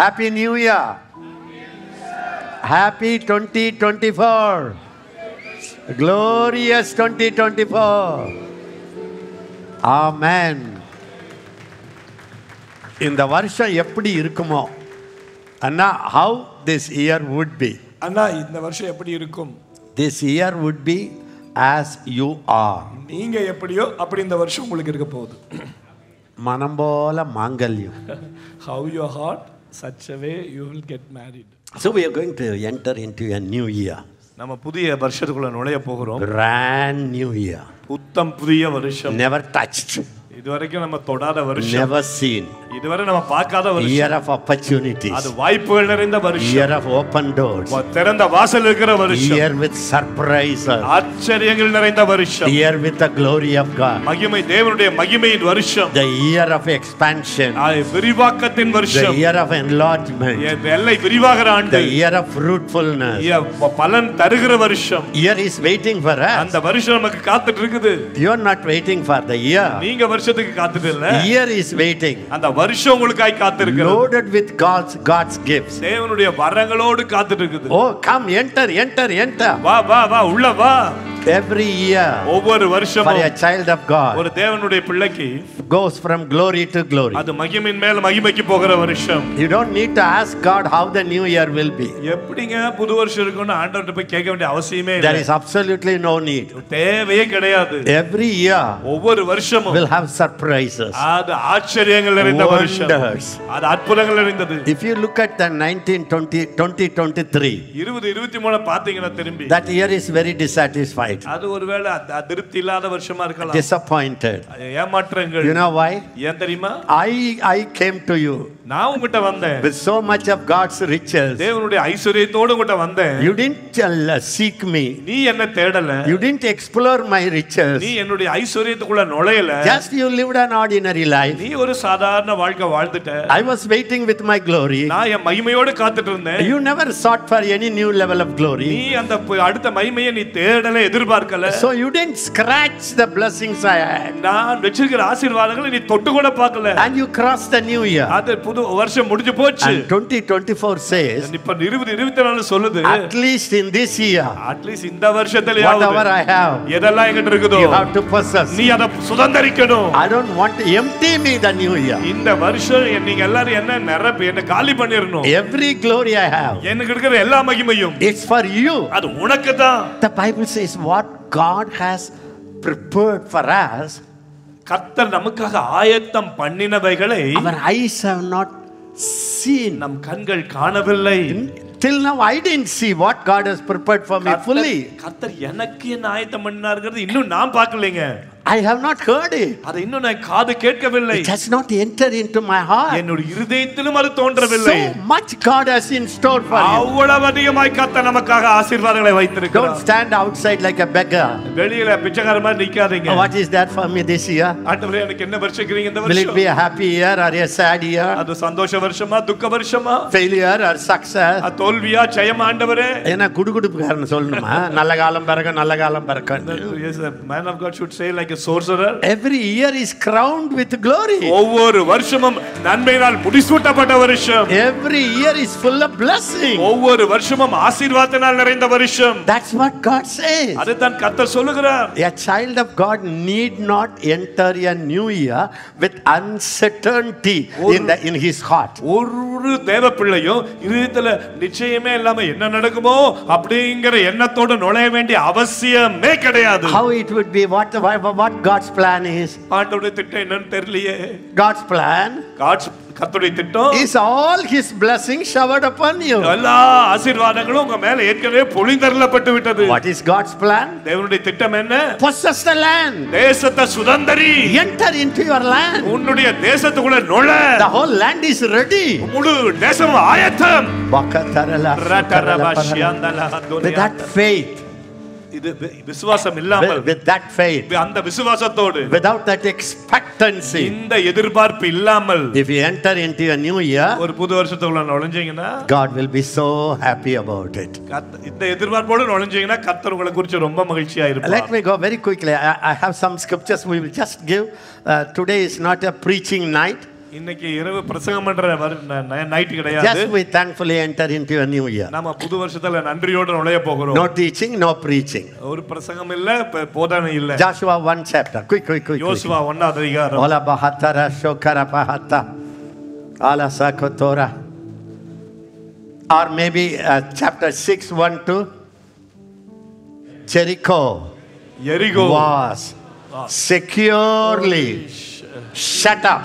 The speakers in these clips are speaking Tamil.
Happy New Year. Happy 2024. Glorious 2024. Amen. இந்த வருஷம் எப்படி இருக்குமோ அண்ணா how this year would be அண்ணா இந்த வருஷம் எப்படி இருக்கும் this year would be as you are நீங்க எப்படியோ அப்படி இந்த வருஷம் உங்களுக்கு இருக்க போகுது மனம் போல மாங்கல்யம் how you heard such a way you will get married so we are going to enter into a new year நம்ம புதிய வருஷத்துக்குள்ள நுழைய போகிறோம் brand new year புத்தம் புதிய வருஷம் never touched இதுவரைக்கும் நம்ம தொடாத வருஷம் never seen இதுவரை நம்ம பார்க்காத வருஷம் year of opportunities அது வாய்ப்புகள் நிறைந்த வருஷம் year of open doors திறந்த வாசல் இருக்கிற வருஷம் year with surprises ஆச்சரியங்கள் நிறைந்த வருஷம் year with the glory of God மகிமை தேவனுடைய மகிமையின் வருஷம் the year of expansion அது விரிவாக்கத்தின் the வருஷம் year of enlargement என் எல்லை விரிவாகிற ஆண்டு the year of fruitfulness எ- பலன் தருகிற வருஷம் year is waiting for us அந்த வருஷம் நமக்கு காத்துட்டு இருக்குது you are not waiting for the year நீங்க வருஷத்துக்கு காத்துட்டு இல்ல year is waiting. அந்த வருஷம் உங்களுக்காய் காத்திருக்கிறது. Loaded with God's God's gifts. தேவனுடைய வரங்களோடு காத்துட்டு இருக்குது oh come enter enter enter. வா வா வா உள்ள வா. Every year ஒவ்வொரு for வருஷமும் a child of God ஒரு தேவனுடைய பிள்ளைக்கு goes from glory to glory அது மகிமின் மேல மகிமைக்கு போகிற வருஷம் you don't need to ask God how the new year will be எப்படிங்க புது வருஷம் இருக்கும்னு ஆண்டவர்கிட்ட போய் கேட்க வேண்டிய அவசியமே there இல்லை is absolutely no need தேவையே கிடையாது every year ஒவ்வொரு வருஷமும் will have surprises அது ஆச்சரியங்கள் நிறைந்த வருஷம். அது அற்புதங்கள் நிறைந்தது if you look at the 1920 2023 இருபது இருபத்தி மூணு பாத்தீங்கன்னா திரும்பி that year is very dissatisfied அது ஒருவேளை அதிருப்தி இல்லாத வருஷமா இருக்கலாம். Disappointed. ஏமாற்றங்கள். You know why? ஏன் தெரியுமா? I i came to you. நான் உங்ககிட்ட வந்தேன் with so much of god's riches தேவனுடைய ஐஸ்வர்யத்தோடு உங்ககிட்ட வந்தேன் you didn't uh, seek me நீ என்ன தேடல you didn't explore my riches நீ என்னுடைய ஐஸ்வர்யத்துக்குள்ள நுழையல just you lived an ordinary life நீ ஒரு சாதாரண வாழ்க்கை வாழ்ந்துட்ட i was waiting with my glory நான் என் மகிமையோடு காத்துட்டு இருந்தேன் you never sought for any new level of glory நீ அந்த அடுத்த மகிமையை நீ தேடல எதிர்பார்க்கல so you didn't scratch the blessings i had நான் வச்சிருக்கிற ஆசீர்வாதங்களை நீ தொட்டு கூட பார்க்கல and you crossed the new year அது புது வருஷம் முடிஞ்சு போச்சு and 2024 says இப்ப இருபது இருபத்தி நாலு சொல்லுது at least in this year at least இந்த வருஷத்துல whatever i have எதெல்லாம் எங்கிட்ட இருக்குதோ you have to possess நீ அதை சுதந்தரிக்கணும் i don't want to empty me the new year இந்த வருஷம் நீங்க எல்லாரும் என்ன நிரப்பி என்ன காலி பண்ணிரணும் every glory i have எனக்கு இருக்கிற எல்லா மகிமையும் it's for you அது உனக்கு தான் the bible says what god has prepared for us கர்த்தர் நமக்காக ஆயத்தம் பண்ணினவைகளை our eyes have not seen. நம் கண்கள் காணவில்லை. Till now i didn't see what god has prepared for me fully கர்த்தர் எனக்கு என்ன ஆயத்தம் பண்ணினாருங்கிறது இன்னும் நான் பார்க்கலைங்க i have not heard it அதை இன்னும் நான் காது கேட்கவில்லை has not entered into my heart என்னுடைய இருதயத்திலும் அது தோன்றவில்லை so much god has in store for you அவ்வளவு அதிகமாய் கர்த்தர் நமக்காக ஆசீர்வாதங்களை don't வைத்திருக்கிறார் stand outside like a beggar வெளியில பிச்சைக்கார மாதிரி நிக்காதீங்க what is that for me this year ஆண்டவரே எனக்கு என்ன வருஷக்கிறீங்க இந்த will it வருஷம் be a happy year or a sad year அது சந்தோஷ வருஷமா துக்க வருஷமா failure or success அது தோல்வியா ஜெயமா ஆண்டவரே ஏன்னா குடுகுடுப்புக்காரன் சொல்லணுமா நல்ல காலம் பிறக்க நல்ல காலம் பிறக்க of God should say like a sorcerer. every year is crowned with glory ஒவ்வொரு வருஷமும் நன்மையினால் முடிசூட்டப்பட்ட வருஷம் every year is full of blessing ஒவ்வொரு வருஷமும் ஆசீர்வாதத்தினால் நிறைந்த வருஷம் that's what god says அதுதான் கர்த்தர் சொல்லுகிறார் a child of god need not enter a new year with uncertainty in the in his heart ஒரு தேவ பிள்ளையும் இருதயத்துல நிச்சயமே இல்லாம என்ன நடக்குமோ அப்படிங்கிற எண்ணத்தோட நுழைய வேண்டிய அவசியமே கிடையாது. How it would be what what god's plan is. ஆண்டவருடைய திட்டம் என்னன்னு தெரியலையே. God's plan? காட்ஸ் கர்த்தருடைய திட்டம் is all his blessings showered upon you எல்லா ஆசீர்வாதங்களும் உங்க மேல ஏற்கனவே பொழிந்தரப்பட்டு விட்டது what is god's plan தேவனுடைய திட்டம் என்ன possess the land தேசத்தை சுதந்தரி enter into your land உன்னுடைய தேசத்துக்குள்ள நுழ the whole land is ready முழு தேசம் ஆயத்தம் with that faith இது வி- விசுவாசம் இல்லாமல் with that faith அந்த விசுவாசத்தோடு without that expectancy இந்த எதிர்பார்ப்பு இல்லாமல் if you enter into a new year ஒரு புது வருஷத்துக்குள்ள நுழைஞ்சீங்கன்னா god will be so happy about it கர்த்த- இந்த எதிர்பார்ப்போடு நுழைஞ்சீங்கன்னா கர்த்தர் உங்களை குறித்து ரொம்ப மகிழ்ச்சியா let இருப்பார் me go very quickly i, I have some scriptures we will just give uh, today is not a preaching night இன்னைக்கு இரவு பிரசங்கம் பண்ற நைட் கிடையாது Just we thankfully enter into a new year. நாம புது வருஷத்துல நன்றியோட நுழைய போகிறோம் No teaching, no preaching. ஒரு பிரசங்கம் இல்ல போதனை இல்ல Joshua 1 chapter. Quick, quick, quick. யோசுவா ஒன்னாவது அதிகாரம் Ola bahatara shokara pahata. Ala sakotora. Or maybe uh, chapter 6, 1 to Jericho எரிகோ was securely shut up.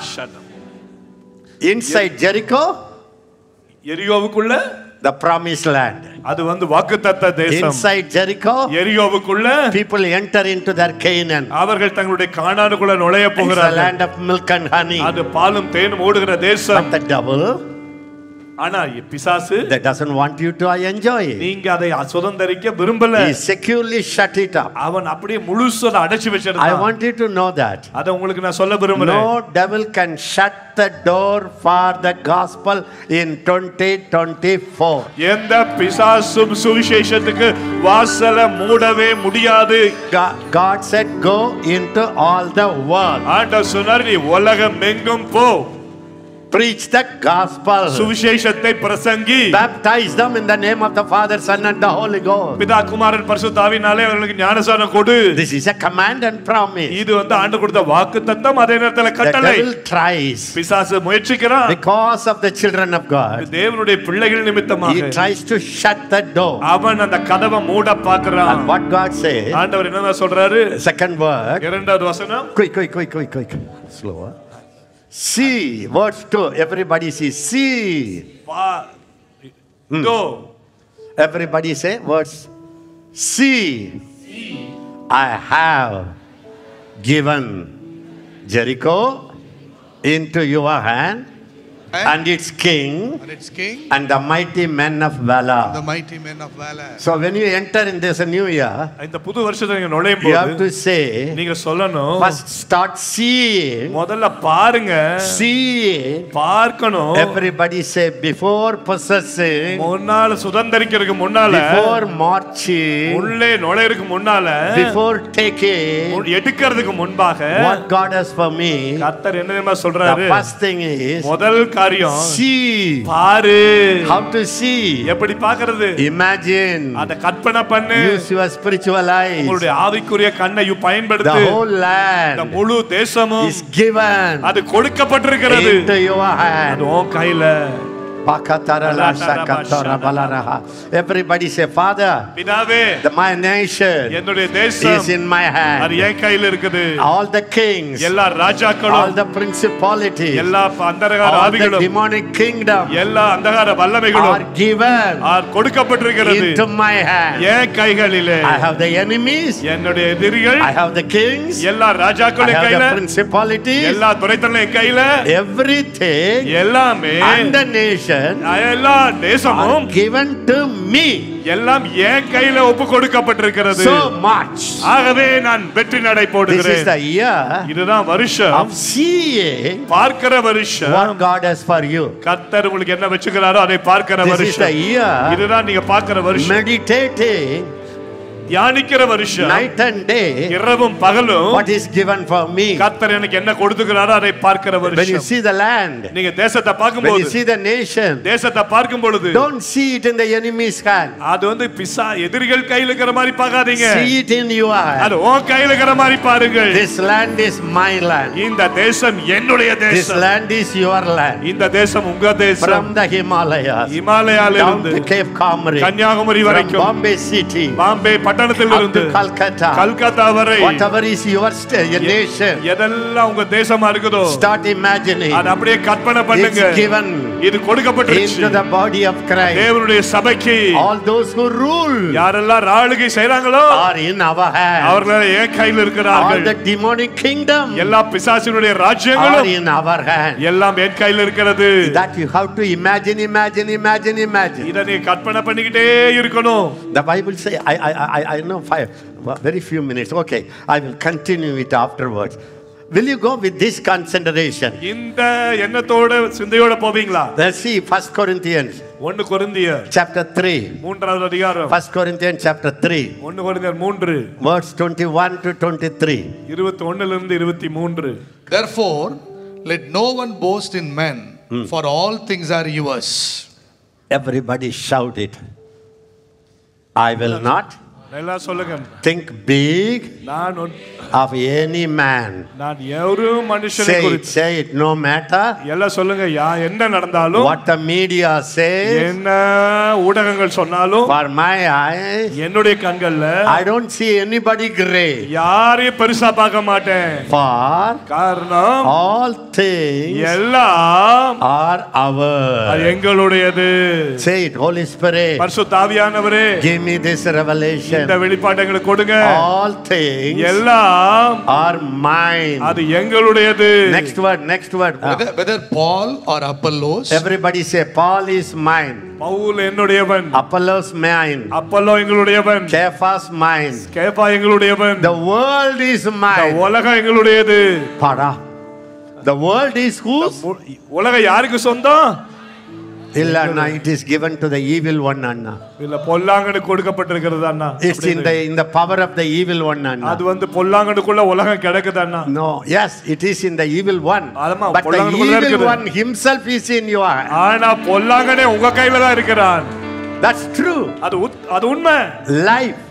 Inside Jericho, எரிகோவுக்குள்ள the promised land. அது வந்து வாக்குத்தத்த தேசம் Inside Jericho, எரிகோவுக்குள்ள people enter into their Canaan. அவர்கள் தங்களுடைய காணானுக்குள்ள நுழைய போகிறார்கள் land of milk and honey. அது பாலும் தேனும் ஓடுகிற தேசம் But the devil ஆனா பிசாசு that doesn't want you to enjoy it. நீங்க அதை சுதந்தரிக்க விரும்பல He securely shut it up. அவன் அப்படியே முழுசா அடைச்சு I வச்சிருந்தான் want you to know that. அதை உங்களுக்கு நான் சொல்ல விரும்புறேன் No devil can shut the door for the gospel in 2024. எந்த பிசாசும் சுவிசேஷத்துக்கு வாசல மூடவே முடியாது God said, Go into all the world, ஆண்டவர் சொன்னார் நீ உலகம் எங்கும் போ preach the gospel, சுவிசேஷத்தை பிரசங்கி baptize them in the name of the Father, Son, and the Holy Ghost. பிதா குமாரன் பரிசுத்தாவினாலே அவர்களுக்கு ஞானசானம் கொடு This is a command and promise. இது வந்து ஆண்டு கொடுத்த வாக்கு தத்தம் அதே நேரத்துல The கட்டளை devil tries பிசாசு முயற்சிக்கிறான் because of the children of God. தேவனுடைய பிள்ளைகள் He நிமித்தமாக tries to shut the door. அவன் அந்த கதவை மூட பாக்குறான் And what God says, ஆண்டவர் என்னதான் சொல்றாரு second word, இரண்டாவது வசனம் quick, quick, quick, quick, quick, slower. See, verse to? Everybody see, see. Go. Hmm. Everybody say words. See, see. I have given Jericho into your hand and its king and its king, and the mighty men of valor. the mighty men of valor. So when you enter in this new year, இந்த புது வருஷத்தை நீங்க நுழையும் you have போது to say, நீங்க சொல்லணும் first start seeing, முதல்ல பாருங்க seeing. பார்க்கணும் Everybody say, before possessing, முன்னால சுதந்திரிக்கிறதுக்கு முன்னால before marching, உள்ளே நுழையறதுக்கு முன்னால before taking எடுக்கிறதுக்கு முன்பாக what God has for me, கர்த்தர் என்ன தெரியுமா the சொல்றாரு first thing is முதல் காரியம் see. பாரு How to see? எப்படி பாக்குறது Imagine. அத கற்பனை பண்ணு Use your spiritual eyes. உங்களுடைய ஆவிக்குரிய கண்ணை The பயன்படுத்து whole இந்த land முழு தேசமும் is given அது கொடுக்கப்பட்டிருக்கிறது into your அது hand. உன் கையில. Everybody say, Father, the, my nation என்னுடைய is in my hand. All the kings, எல்லா all the principalities, all the demonic kingdom are given into my hand. I have the enemies, I have the kings, எல்லா I have கையில the principalities, everything எல்லாமே and the nation எல்லா தேசமும் given to me. எல்லாம் என் கையில ஒப்பு கொடுக்கப்பட்டிருக்கிறது So much. ஆகவே நான் வெற்றி நடை This is போடுகிறேன் the year இதுதான் வருஷம் of seeing பார்க்கிற வருஷம் what God has for you. கர்த்தர் உங்களுக்கு என்ன வச்சுக்கிறாரோ அதை பார்க்கிற This is the வருஷம் year இதுதான் நீங்க பார்க்கிற வருஷம் meditating தியானிக்கிற வருஷம் night and day இரவும் பகலும் what is given for me. கர்த்தர் எனக்கு என்ன கொடுத்துக்கிறாரோ அதை பார்க்கிற When you வருஷம் see the land, நீங்க தேசத்தை when you see the nation, தேசத்தை பார்க்கும் பொழுது don't see it in the enemy's hand. அது வந்து பிசா எதிரிகள் கையில இருக்கிற மாதிரி பார்க்காதீங்க See it in your hand. அது உன் கையில இருக்கிற மாதிரி பாருங்கள் This land is my land. இந்த தேசம் என்னுடைய This தேசம் land is your land. இந்த தேசம் உங்க தேசம் From the Himalayas down இருந்து to Cape Comrie, கன்னியாகுமரி வரைக்கும் Bombay City பாம்பே பட்டணத்தில் up இருந்து to Calcutta, கல்கத்தா வரை whatever is your sta- your nation, எதெல்லாம் உங்க தேசமா இருக்குதோ start imagining அது அப்படியே கற்பனை it's பண்ணுங்க given இது கொடுக்கப்பட்டிருச்சு into the body of Christ. தேவனுடைய சபைக்கு All those who rule யாரெல்லாம் ஆளுகை செய்றாங்களோ are in our hand. அவர்கள் என் கையில் All இருக்கிறார்கள் the demonic kingdom எல்லா பிசாசினுடைய are ராஜ்யங்களும் in our hand. எல்லாம் என் கையில் இருக்கிறது That you have to imagine, imagine, imagine, imagine. இத நீ கற்பனை பண்ணிக்கிட்டே இருக்கணும் The Bible say, I, I, I, I know five, well, very few minutes. Okay, I will continue it afterwards. Will you go with this consideration? இந்த எண்ணத்தோட சிந்தையோட போவீங்களா Let's see First Corinthians ஒன்னு கொரிந்தியர் chapter 3. மூன்றாவது அதிகாரம் First Corinthians chapter 3, ஒன்னு கொரிந்தியர் மூன்று verse 21 to 23. இருபத்தி ஒண்ணுல இருந்து இருபத்தி மூன்று Therefore, Let no one boast in men, for all things are yours. Everybody shout it. I will not எல்லாம் சொல்லுங்க think big நான் of any man. நான் ஒரு மனுஷனை Say it, குறித்து say it, no matter எல்லாம் சொல்லுங்க யா என்ன நடந்தாலும் what the media says. என்ன ஊடகங்கள் சொன்னாலும் For my eyes, என்னுடைய கண்கள்ல I don't see anybody great. யாரையும் பெருசா பார்க்க மாட்டேன் For காரணம் all things எல்லாம் are அது ours. எங்களுடையது Say it, Holy Spirit. பரிசுத்தாவியானவரே Give me this revelation. இந்த வெளிப்பாட்டை எங்களுக்கு கொடுங்க All things எல்லாம் are mine. அது எங்களுடையது Next word, next word. Whether, whether Paul or Apollos, Everybody say, Paul is mine. Paul என்னுடையவன் Apollos mine. அப்பல்லோ எங்களுடையவன் Cephas mine. கேப்பா எங்களுடையவன் The world is இந்த mine. உலகம் எங்களுடையது. The world is whose? உ- உலகம் யாருக்கு சொந்தம் Illa Anna, it is given to the evil one, Anna. இல்ல பொல்லாங்கனுக்கு கொடுக்கப்பட்டிருக்கிறது அண்ணா It's in the in the power of the evil one, அது. வந்து பொல்லாங்கனுக்குள்ள உலகம் கிடக்குது அண்ணா No, yes, it is in the evil one. ஆமா, But the evil one himself is in your hand. ஆனா பொல்லாங்கனே உங்க கையில தான் இருக்கிறான் That's true. அது அது உண்மை Life.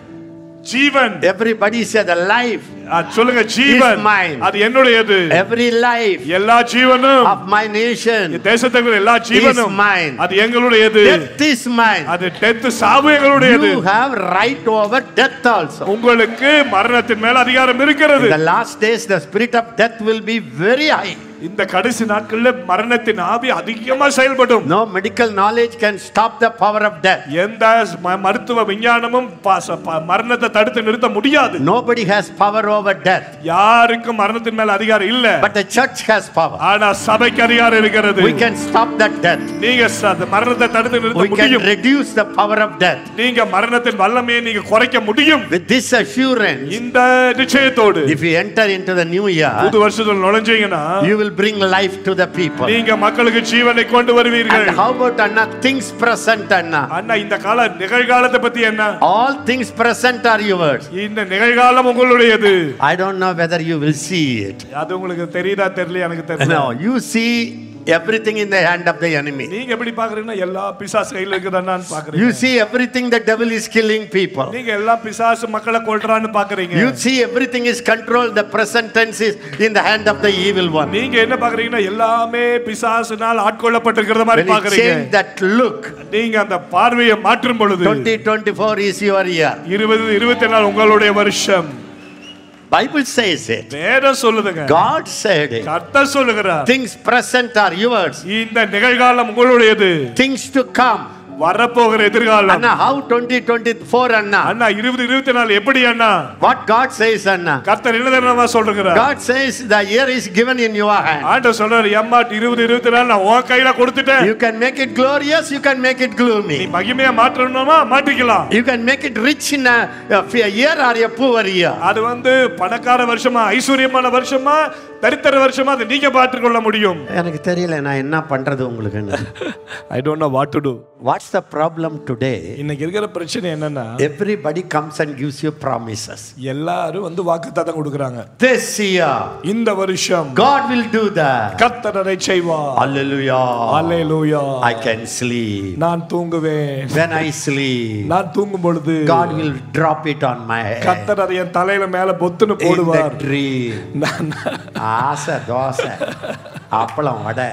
Jeevan Everybody say the life. சொல்லுங்க ஜீவன். அது என்னுடையது Every life எல்லா ஜீவனும் of my nation. தேசத்துக்கு எல்லா ஜீவனும் mine. அது எங்களுடையது Death is mine. அது டெத் சாவு எங்களுடையது You have right over death also. உங்களுக்கு மரணத்தின் மேல அதிகாரம் இருக்கிறது the last days, the spirit of death will be very high. இந்த கடைசி நாட்கள்ல மரணத்தின் ஆவி அதிகமா செயல்படும் No medical knowledge can stop the power of death. எந்த ம- மருத்துவ விஞ்ஞானமும் ப- ப- மரணத்தை தடுத்து நிறுத்த முடியாது Nobody has power over death. யாருக்கும் மரணத்தின் மேல அதிகாரம் இல்ல But the church has power. ஆனா சபைக்கு அதிகாரம் இருக்கிறது We can stop that death. நீங்க அந்த மரணத்தை தடுத்து நிறுத்த We can முடியும் reduce the power of death. நீங்க மரணத்தின் வல்லமையை நீங்க குறைக்க முடியும் With this assurance, இந்த நிச்சயத்தோடு if you enter into the new year, புது வருஷத்துல நுழைஞ்சீங்கன்னா you will bring life to the people. நீங்க மக்களுக்கு ஜீவனை கொண்டு வருவீர்கள் And how about Anna? Things present, Anna. அண்ணா இந்த கால நிகழ்காலத்தை பத்தி என்ன All things present are yours. இந்த நிகழ்காலம் உங்களுடையது I don't know whether you will see it. அது உங்களுக்கு தெரியுதா தெரியல எனக்கு தெரியல you see everything in the hand of the enemy. நீங்க எப்படி பாக்குறீங்கன்னா எல்லா பிசாசு கையில இருக்குதான்னு You பாக்குறீங்க see everything the devil is killing people. நீங்க எல்லா பிசாசு மக்களை கொல்றான்னு பாக்குறீங்க You see everything is controlled. The present tense is in the hand of the evil one. நீங்க என்ன பாக்குறீங்கன்னா எல்லாமே பிசாசுனால் ஆட்கொள்ளப்பட்டிருக்கிற மாதிரி பாக்குறீங்க change that look, நீங்க அந்த பார்வையை மாற்றும் பொழுது 2024 is your year. இருபது இருபத்தி நாலு உங்களுடைய வருஷம் Bible says it. வேதம் சொல்லுதுங்க God said it. கர்த்தர் சொல்லுகிறார் Things present are yours. இந்த நிகழ்காலம் உங்களுடையது Things to come. வரப்போகிற எதிர்காலம் Anna, how 2024 Anna? அண்ணா இருபது இருபத்தி நாலு எப்படி அண்ணா What God says Anna? கர்த்தர் என்ன தெரியுமா சொல்றார் God says the year is given in your hand. ஆண்டவர் சொல்றாரு எம்மா இருபது இருபத்தி நாலு நான் உன் கையில கொடுத்துட்டேன் You can make it glorious, you can make it நீ gloomy. மகிமையா மாற்றணுமா மாற்றிக்கலாம் You can make it rich in a, a year or a poor year. அது வந்து பணக்கார வருஷமா ஐஸ்வர்யமான வருஷமா தரித்திர வருஷமா அதை நீங்க மாற்றிக்கொள்ள முடியும். எனக்கு தெரியல நான் என்ன பண்றது உங்களுக்கு I don't know what to do what's the problem today இன்னைக்கு இருக்கிற பிரச்சனை என்னன்னா everybody comes and gives you promises எல்லாரும் வந்து வாக்குத்தத்தம் கொடுக்கறாங்க. திஸ் இயர் இந்த வருஷம் காட் வில் டு தட் கர்த்தர் அதை செய்வார். ஹalleluya அல்லேலூயா ஐ கேன் ஸ்லீப் நான் தூங்குவேன். When i sleep நான் தூங்கும் பொழுது god will drop it on my head. கர்த்தர் அதை என் தலையில மேல பொத்துன்னு in the போடுவார். dream. நான் ஆசை தோசை அப்பளம் வடை.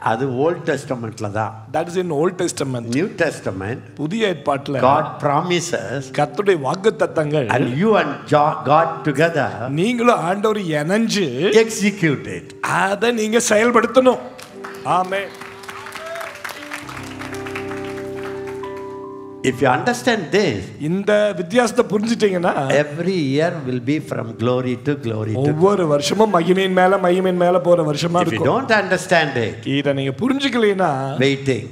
அது ஓல்ட் டெஸ்டமெண்ட்ல தான். That is in old testament new testament புதிய ஏற்பாட்டுல God promises கர்த்தருடைய வாக்குத்தத்தங்கள் and you and Jo- God together நீங்களும் ஆண்டவர் இணைஞ்சு it. அதை நீங்க செயல்படுத்தணும். ஆமே If you understand this, இந்த வித்தியாசத்தை புரிஞ்சிட்டீங்கன்னா every year will be from glory to glory to ஒவ்வொரு வருஷமும் மகிமையின் மேல மகிமையின் மேல போற வருஷமா If you இருக்கும் don't understand it, இதை நீங்க புரிஞ்சுக்கலைன்னா waiting,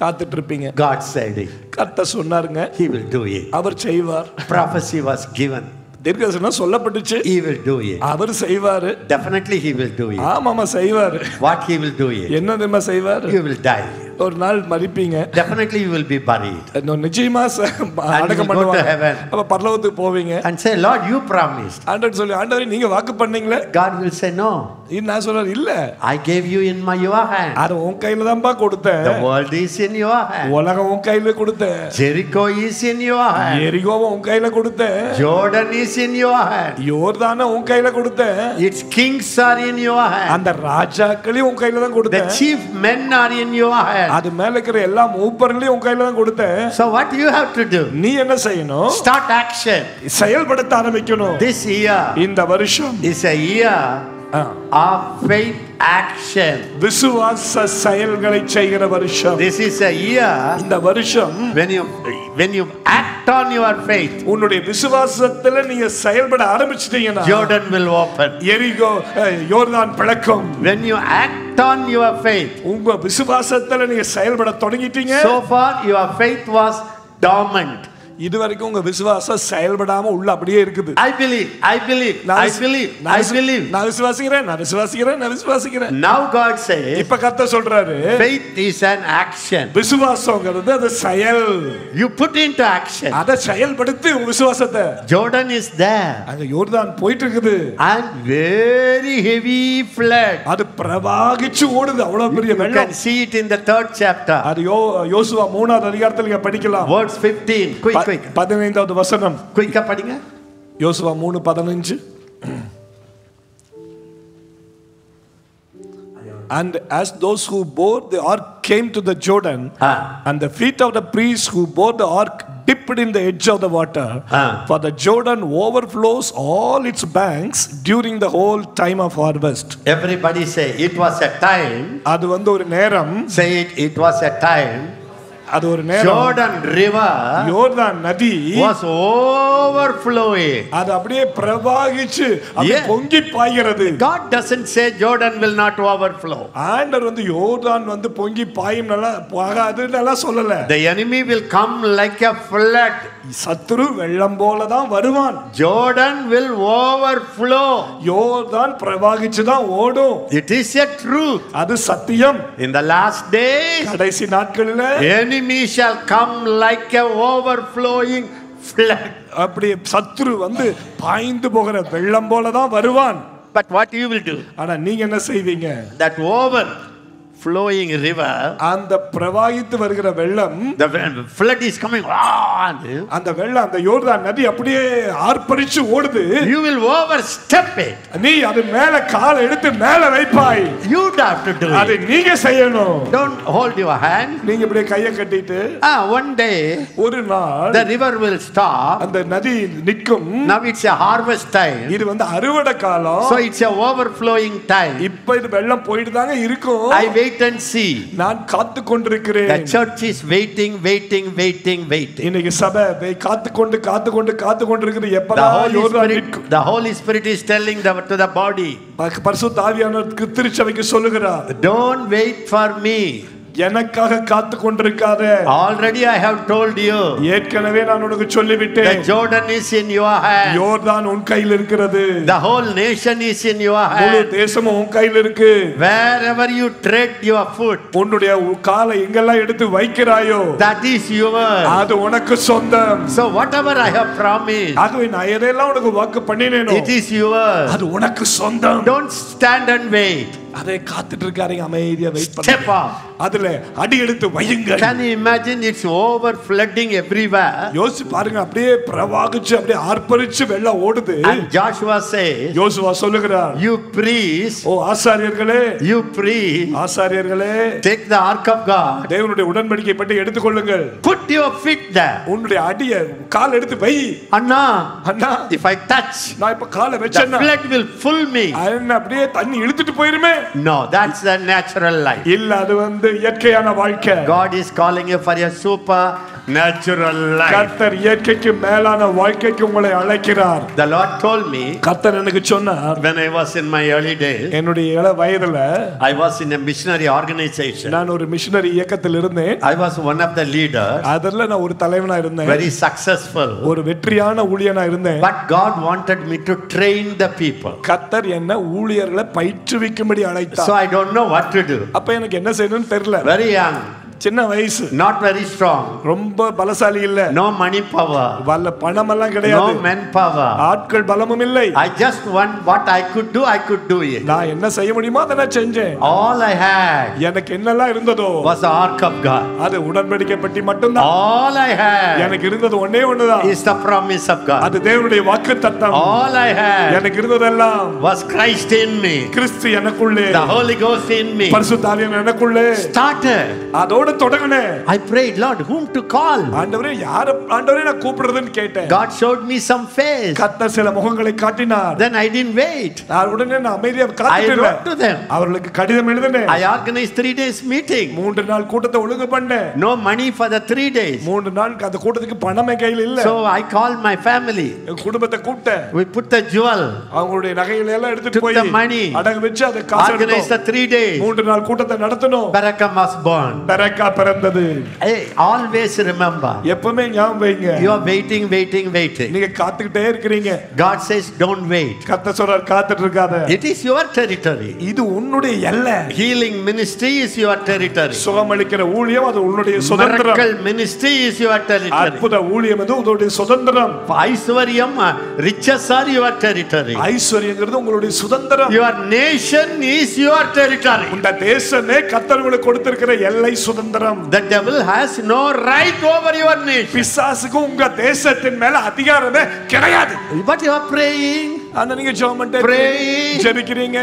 காத்துட்டு இருப்பீங்க God said it. கர்த்தர் சொன்னாருங்க He will do it. அவர் செய்வார் Prophecy was given. தீர்க்கதரிசனம் சொல்லப்பட்டுச்சு He will do it. அவர் செய்வாரு Definitely He will do it. ஆமாமா செய்வாரு What He will do it? என்ன தெரியுமா செய்வாரு You will die. ஒரு நாள் மறிப்பீங்க Definitely you will be buried. இன்னும் நிச்சயமா ச- அடக்கம் பண்ணுவாங்க. அப்ப பரலோகத்துக்கு போவீங்க And say, Lord, you promised. ஆண்டவர் சொல்லி ஆண்டவரே நீங்க வாக்கு பண்ணீங்களே God will say, No, இது நான் சொல்றாரு இல்ல I gave you in my your hand. அது உன் கையில தான்ப்பா கொடுத்தேன் The world is in your hand. உலகம் உன் கையில கொடுத்தேன் Jericho is in your hand. எரிகோவை உன் கையில கொடுத்தேன் Jordan is in your hand. யோர்தான உன் கையில கொடுத்தேன் Its kings are in your hand. அந்த ராஜாக்களையும் உன் கையில தான் The கொடுத்தேன் chief men are in your hand. அது மேல இருக்கிற எல்லா மூப்பர்களையும் உன் கையில தான் கொடுத்தேன் So what you have to do? நீ என்ன செய்யணும் Start action. செயல்படுத்த ஆரம்பிக்கணும் This year இந்த வருஷம் is a year ah, of faith action. விசுவாச செயல்களை செய்கிற வருஷம் This is a year இந்த வருஷம் when you when you act on your faith, உன்னுடைய விசுவாசத்துல நீங்க செயல்பட ஆரம்பிச்சிட்டீங்கன்னா Jordan will open. எரிகோ யோர்தான் பிளக்கும் When you act on your faith, உங்க விசுவாசத்துல நீங்க செயல்பட தொடங்கிட்டீங்க so far your faith was dormant. இது வரைக்கும் உங்க விசுவாசம் செயல்படாம உள்ள அப்படியே இருக்குது I believe, I believe, நான் I விசு- believe, நான் விசுவாசிக்கிறேன் நான் விசுவாசிக்கிறேன் நான் விசுவாசிக்கிறேன் Now God says இப்ப கத்த சொல்றாரு faith is an action. விசுவாசங்கிறது அது செயல் You put into action. அதை செயல்படுத்தி உங்க விசுவாசத்தை Jordan is there அங்க யோர்தான் போயிட்டு இருக்குது and very heavy flood. அது பிரவாகிச்சு ஓடுது அவ்வளவு பெரிய You வெள்ளம் can see it in the third chapter. அது யோசுவா மூணாவது அதிகாரத்துல படிக்கலாம் Verse 15. Quick, quick. பதினைந்தாவது வசனம் Quick, படிங்க. யோசுவா மூணு பதினஞ்சு And as those who bore the ark came to the Jordan, Ah. and the feet of the priests who bore the ark dipped in the edge of the water, Ah. for the Jordan overflows all its banks during the whole time of harvest. Everybody say, it was a time. அது வந்து ஒரு நேரம் Say it, it was a time. அது ஒரு நேரம் Jordan River யோர்தான் நதி was overflowing. அது அப்படியே பிரவாகிச்சு அப்படியே. பொங்கி பாய்கிறது God doesn't say Jordan will not overflow. ஆண்டவர் வந்து யோர்தான் வந்து பொங்கி பாயும் நல்லா போகாதுன்னு எல்லாம் சொல்லல The enemy will come like a flood. சத்துரு வெள்ளம் போல தான் வருவான் Jordan will overflow. யோர்தான் பிரவாகிச்சு தான் ஓடும் It is a truth. அது சத்தியம் In the last days, கடைசி நாட்களில enemy shall come like a overflowing flood. அப்படி சத்துரு வந்து பாய்ந்து போகிற வெள்ளம் போல தான் வருவான் But what you will do? ஆனா நீங்க என்ன செய்வீங்க That overflowing river, அந்த பிரவாகித்து வருகிற வெள்ளம் the flood is coming. ah, அந்த வெள்ளம் அந்த யோர்தான் நதி அப்படியே ஆர்ப்பரிச்சு ஓடுது You will overstep it. நீ அது மேல காலை எடுத்து மேல வைப்பாய் You have to do அதை. நீங்க செய்யணும் Don't hold your hand. நீங்க இப்படியே கைய கட்டிட்டு Ah, one day ஒரு நாள் the river will stop. அந்த நதி நிற்கும் Now it's a harvest time. இது வந்து அறுவடை காலம் So it's a overflowing time. இப்ப இது வெள்ளம் போயிட்டு தாங்க இருக்கும் I wait see. நான் காத்து The கொண்டிருக்கிறேன் church is waiting, waiting, waiting, waiting. இன்னைக்கு சபை காத்து கொண்டு காத்து கொண்டு காத்து கொண்டு இருக்குது The எப்பதான் Holy யோர்தான் the Holy Spirit is telling the, to the body, பரிசுத்த ஆவியானவருக்கு திருச்சபைக்கு சொல்லுகிறார் don't wait for me. எனக்காக காத்து கொண்டிருக்காத Already I have told you, ஏற்கனவே நான் உனக்கு the சொல்லிவிட்டேன் Jordan is in your hand. யோர்தான் உன் கையில் இருக்கிறது The whole nation is in your முழு hand. தேசமும் உன் கையில் இருக்கு Wherever you tread your foot, உன்னுடைய காலை எங்கெல்லாம் எடுத்து வைக்கிறாயோ that is yours. அது உனக்கு சொந்தம் So whatever I have promised, ஆகவே நான் எதையெல்லாம் உனக்கு வாக்கு பண்ணினேனோ it is yours. அது உனக்கு சொந்தம் Don't stand and wait. அதை காத்துட்டு இருக்காருங்க அமைதியா வெயிட் பண்ண. அதுல அடி எடுத்து வையுங்க Can you imagine it's over flooding everywhere? யோசிச்சு பாருங்க அப்படியே பிரவாகிச்சு அப்படியே ஆர்ப்பரிச்சு வெள்ளம் ஓடுது And Joshua says, யோசுவா சொல்லுகிறார் You priests, O ஆசாரியர்களே you priests, ஆசாரியர்களே take the ark of God, தேவனுடைய உடன்படிக்கை பற்றி எடுத்துக்கொள்ளுங்கள் put your feet there. உன்னுடைய அடிய கால் எடுத்து வை Anna, Anna if I touch, நான் இப்ப காலை the வச்சேன்னா flood will fill me. என்ன அப்படியே தண்ணி இழுத்துட்டு போயிருமே No, that's the natural life. இல்ல அது வந்து இயற்கையான வாழ்க்கை God is calling you for a supernatural life. கர்த்தர் இயற்கைக்கு மேலான வாழ்க்கைக்கு உங்களை அழைக்கிறார் The Lord told me கர்த்தர் எனக்கு சொன்னார் when I was in my early days, என்னுடைய இள வயதுல I was in a missionary organization. நான் ஒரு மிஷனரி இயக்கத்தில் இருந்தேன் I was one of the leaders, அதுல நான் ஒரு தலைவனா இருந்தேன் very successful. ஒரு வெற்றியான ஊழியனா இருந்தேன் But God wanted me to train the people. கர்த்தர் என்ன ஊழியர்களை பயிற்றுவிக்கும்படி So அழைத்தார் I don't know what to do. அப்ப எனக்கு என்ன செய்யணும்னு தெரியல Very young. சின்ன வயசு. Not very strong, ரொம்ப பலசாலி இல்ல. No money power, வல்ல பணம் எல்லாம் கிடையாது. Men power. ஆட்கள் பலமும் இல்லை. I just want what I could do, I could do it. நான் என்ன செய்ய முடியுமோ அதை நான் செஞ்சேன். All I had எனக்கு என்னெல்லாம் இருந்ததோ was the ark of God. அது உடன்படிக்கை பெட்டி மட்டும்தான். All I had எனக்கு இருந்தது ஒண்ணே ஒண்ணுதான். is the promise of God. அது தேவனுடைய வாக்கு தத்தம் All I had எனக்கு இருந்ததெல்லாம் was Christ in me, கிறிஸ்து எனக்குள்ளே. The Holy Ghost in me. பரிசுத்தாவியன் எனக்குள்ளே. Started. அதோட தொடங்கினேன் I prayed, Lord, whom to call? ஆண்டவரே யார ஆண்டவரே நான் கூப்பிடுறதுன்னு கேட்டேன் God showed me some face. கத்த சில முகங்களை காட்டினார் Then I didn't wait. நான் உடனே நான் அமைதியா I காத்துட்டு wrote to them. அவர்களுக்கு கடிதம் எழுதினேன் I organized three days meeting. மூன்று நாள் கூட்டத்தை ஒழுங்கு பண்ணேன் No money for the three days. மூன்று நாள் அந்த கூட்டத்துக்கு பணமே கையில் இல்ல So I called my family. குடும்பத்தை கூப்பிட்டேன் We put the jewel, அவங்களுடைய நகைகளை எல்லாம் எடுத்துட்டு போய் the money. அடகு வச்சு அதை காசு organized the எடுத்தோம் three days. மூன்று நாள் கூட்டத்தை நடத்தணும் Barakah was born. பெரக்கா பிறந்தது always remember, எப்பவுமே ஞாபகம் வைங்க you are waiting, waiting, waiting. நீங்க காத்துக்கிட்டே இருக்கிறீங்க God says, don't wait. கத்த சொல்றார் காத்துட்டு இருக்காத It is your territory. இது உன்னுடைய எல்லை Healing ministry is your territory. சுகமளிக்கிற ஊழியம் அது உன்னுடைய சுதந்திரம் Miracle ministry is your territory. அற்புத ஊழியம் அது உங்களுடைய சுதந்திரம் uh, riches are your territory. ஐஸ்வர்யங்கிறது உங்களுடைய சுதந்திரம் Your nation is your territory. இந்த தேசமே கத்தர் உங்களுக்கு கொடுத்திருக்கிற எல்லை சுதந்திரம் The devil has no right over your nation. பிசாசுக்கு உங்க தேசத்தின் மேல அதிகாரமே கிடையாது But you are praying, ஆனா நீங்க ஜெபம் பண்ணிட்டே. ஜெபிக்கிறீங்க.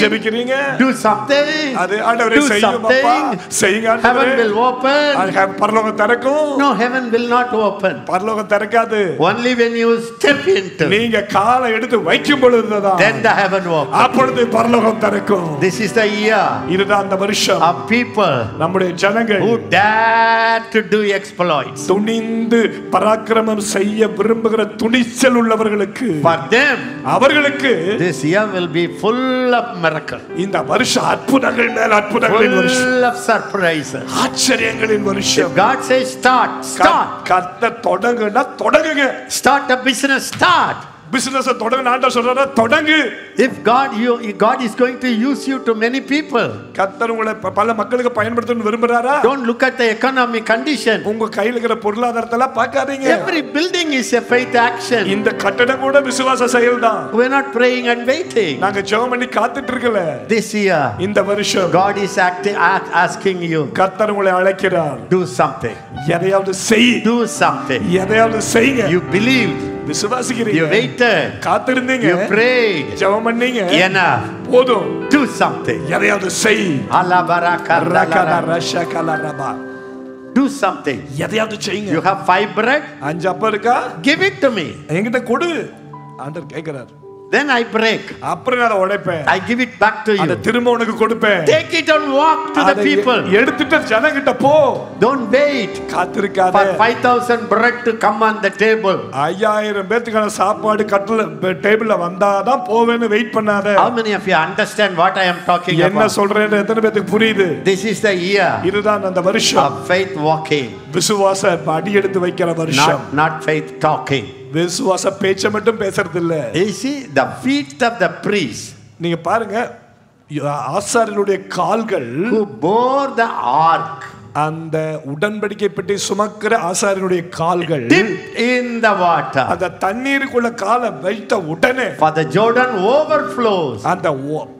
ஜெபிக்கிறீங்க. Do something, அது ஆண்டவரே something. செய்யுங்க Heaven will open. பரலோகம் திறக்கும். No, heaven will not open. பரலோகம் திறக்காது. Only when you step into, நீங்க காலை எடுத்து வைக்கும் பொழுதுதான். Then the heaven open. அப்பொழுது பரலோகம் திறக்கும். This is the year. இதுதான் அந்த வருஷம். Of people நம்முடைய ஜனங்கள் who dare to do exploits. துணிந்து பராக்கிரமம் செய்ய விரும்புகிற துணிச்சல் உள்ளவர்களுக்கு For them, அவர்களுக்கு this year will be full of miracle, இந்த வருஷம் அற்புதங்கள் மேல் அற்புதங்களின் வருஷம் full of surprises. ஆச்சரியங்களின் வருஷம் God says, start, start, கத்த தொடங்குனா தொடங்குங்க start a business, start. Business தொடங்க ஆண்டவர் சொல்றாரா தொடங்கு If God, you, God is going to use you to many people, கத்தர் உங்களை பல மக்களுக்கு பயன்படுத்தணும்னு விரும்புறாரா don't look at the economic condition. உங்க கையில இருக்கிற பொருளாதாரத்தை பார்க்காதீங்க Every building is a faith action. இந்த கட்டடம் கூட விசுவாச செயல் தான் We're not praying and waiting. நாங்க ஜெபம் பண்ணி காத்துட்டு இருக்கல This year, இந்த வருஷம் God is acting, asking you, கத்தர் உங்களை அழைக்கிறார் do something. எதையாவது செய் Do something. எதையாவது செய்யுங்க You believed, விசுவாசிக்கிறீங்க you waited, காத்திருந்தீங்க you prayed. ஜெபம் பண்ணீங்க Enough. போதும் Do something. எதையாவது செய் ரகட rala. ரஷகல ரபா. Do something. எதையாவது செய்யுங்க You have five bread, அஞ்சு அப்பம் இருக்கா give it to me. என்கிட்ட கொடு ஆண்டவர் கேட்கிறார் Then I break. அப்புறம் நான் அதை உடைப்பேன் I give it back to அதை you. திரும்ப உனக்கு கொடுப்பேன் Take it and walk to the அதை people. எடுத்துட்டு ஜனங்கிட்ட போ Don't wait காத்திருக்காத for 5,000 bread to come on the table. ஐயாயிரம் பேத்துக்கான சாப்பாடு கட்டல டேபிள்ல வந்தாதான் போவேன்னு வெயிட் பண்ணாத How many of you understand what I am talking என்ன about? சொல்றேன்னு எத்தனை பேத்துக்கு புரியுது This is the year இதுதான் அந்த வருஷம் of faith walking, விசுவாச அடி எடுத்து வைக்கிற வருஷம் not faith talking. விசுவாச பேச்ச மட்டும் பேசுறது இல்ல You see, the feet of the priest நீங்க பாருங்க ஆசாரியனுடைய கால்கள் who bore the ark அந்த உடன்படிக்கை பெட்டி சுமக்கிற ஆசாரியனுடைய கால்கள் in the water. அந்த தண்ணீருக்குள்ள காலை வைத்த உடனே For the Jordan overflows. அந்த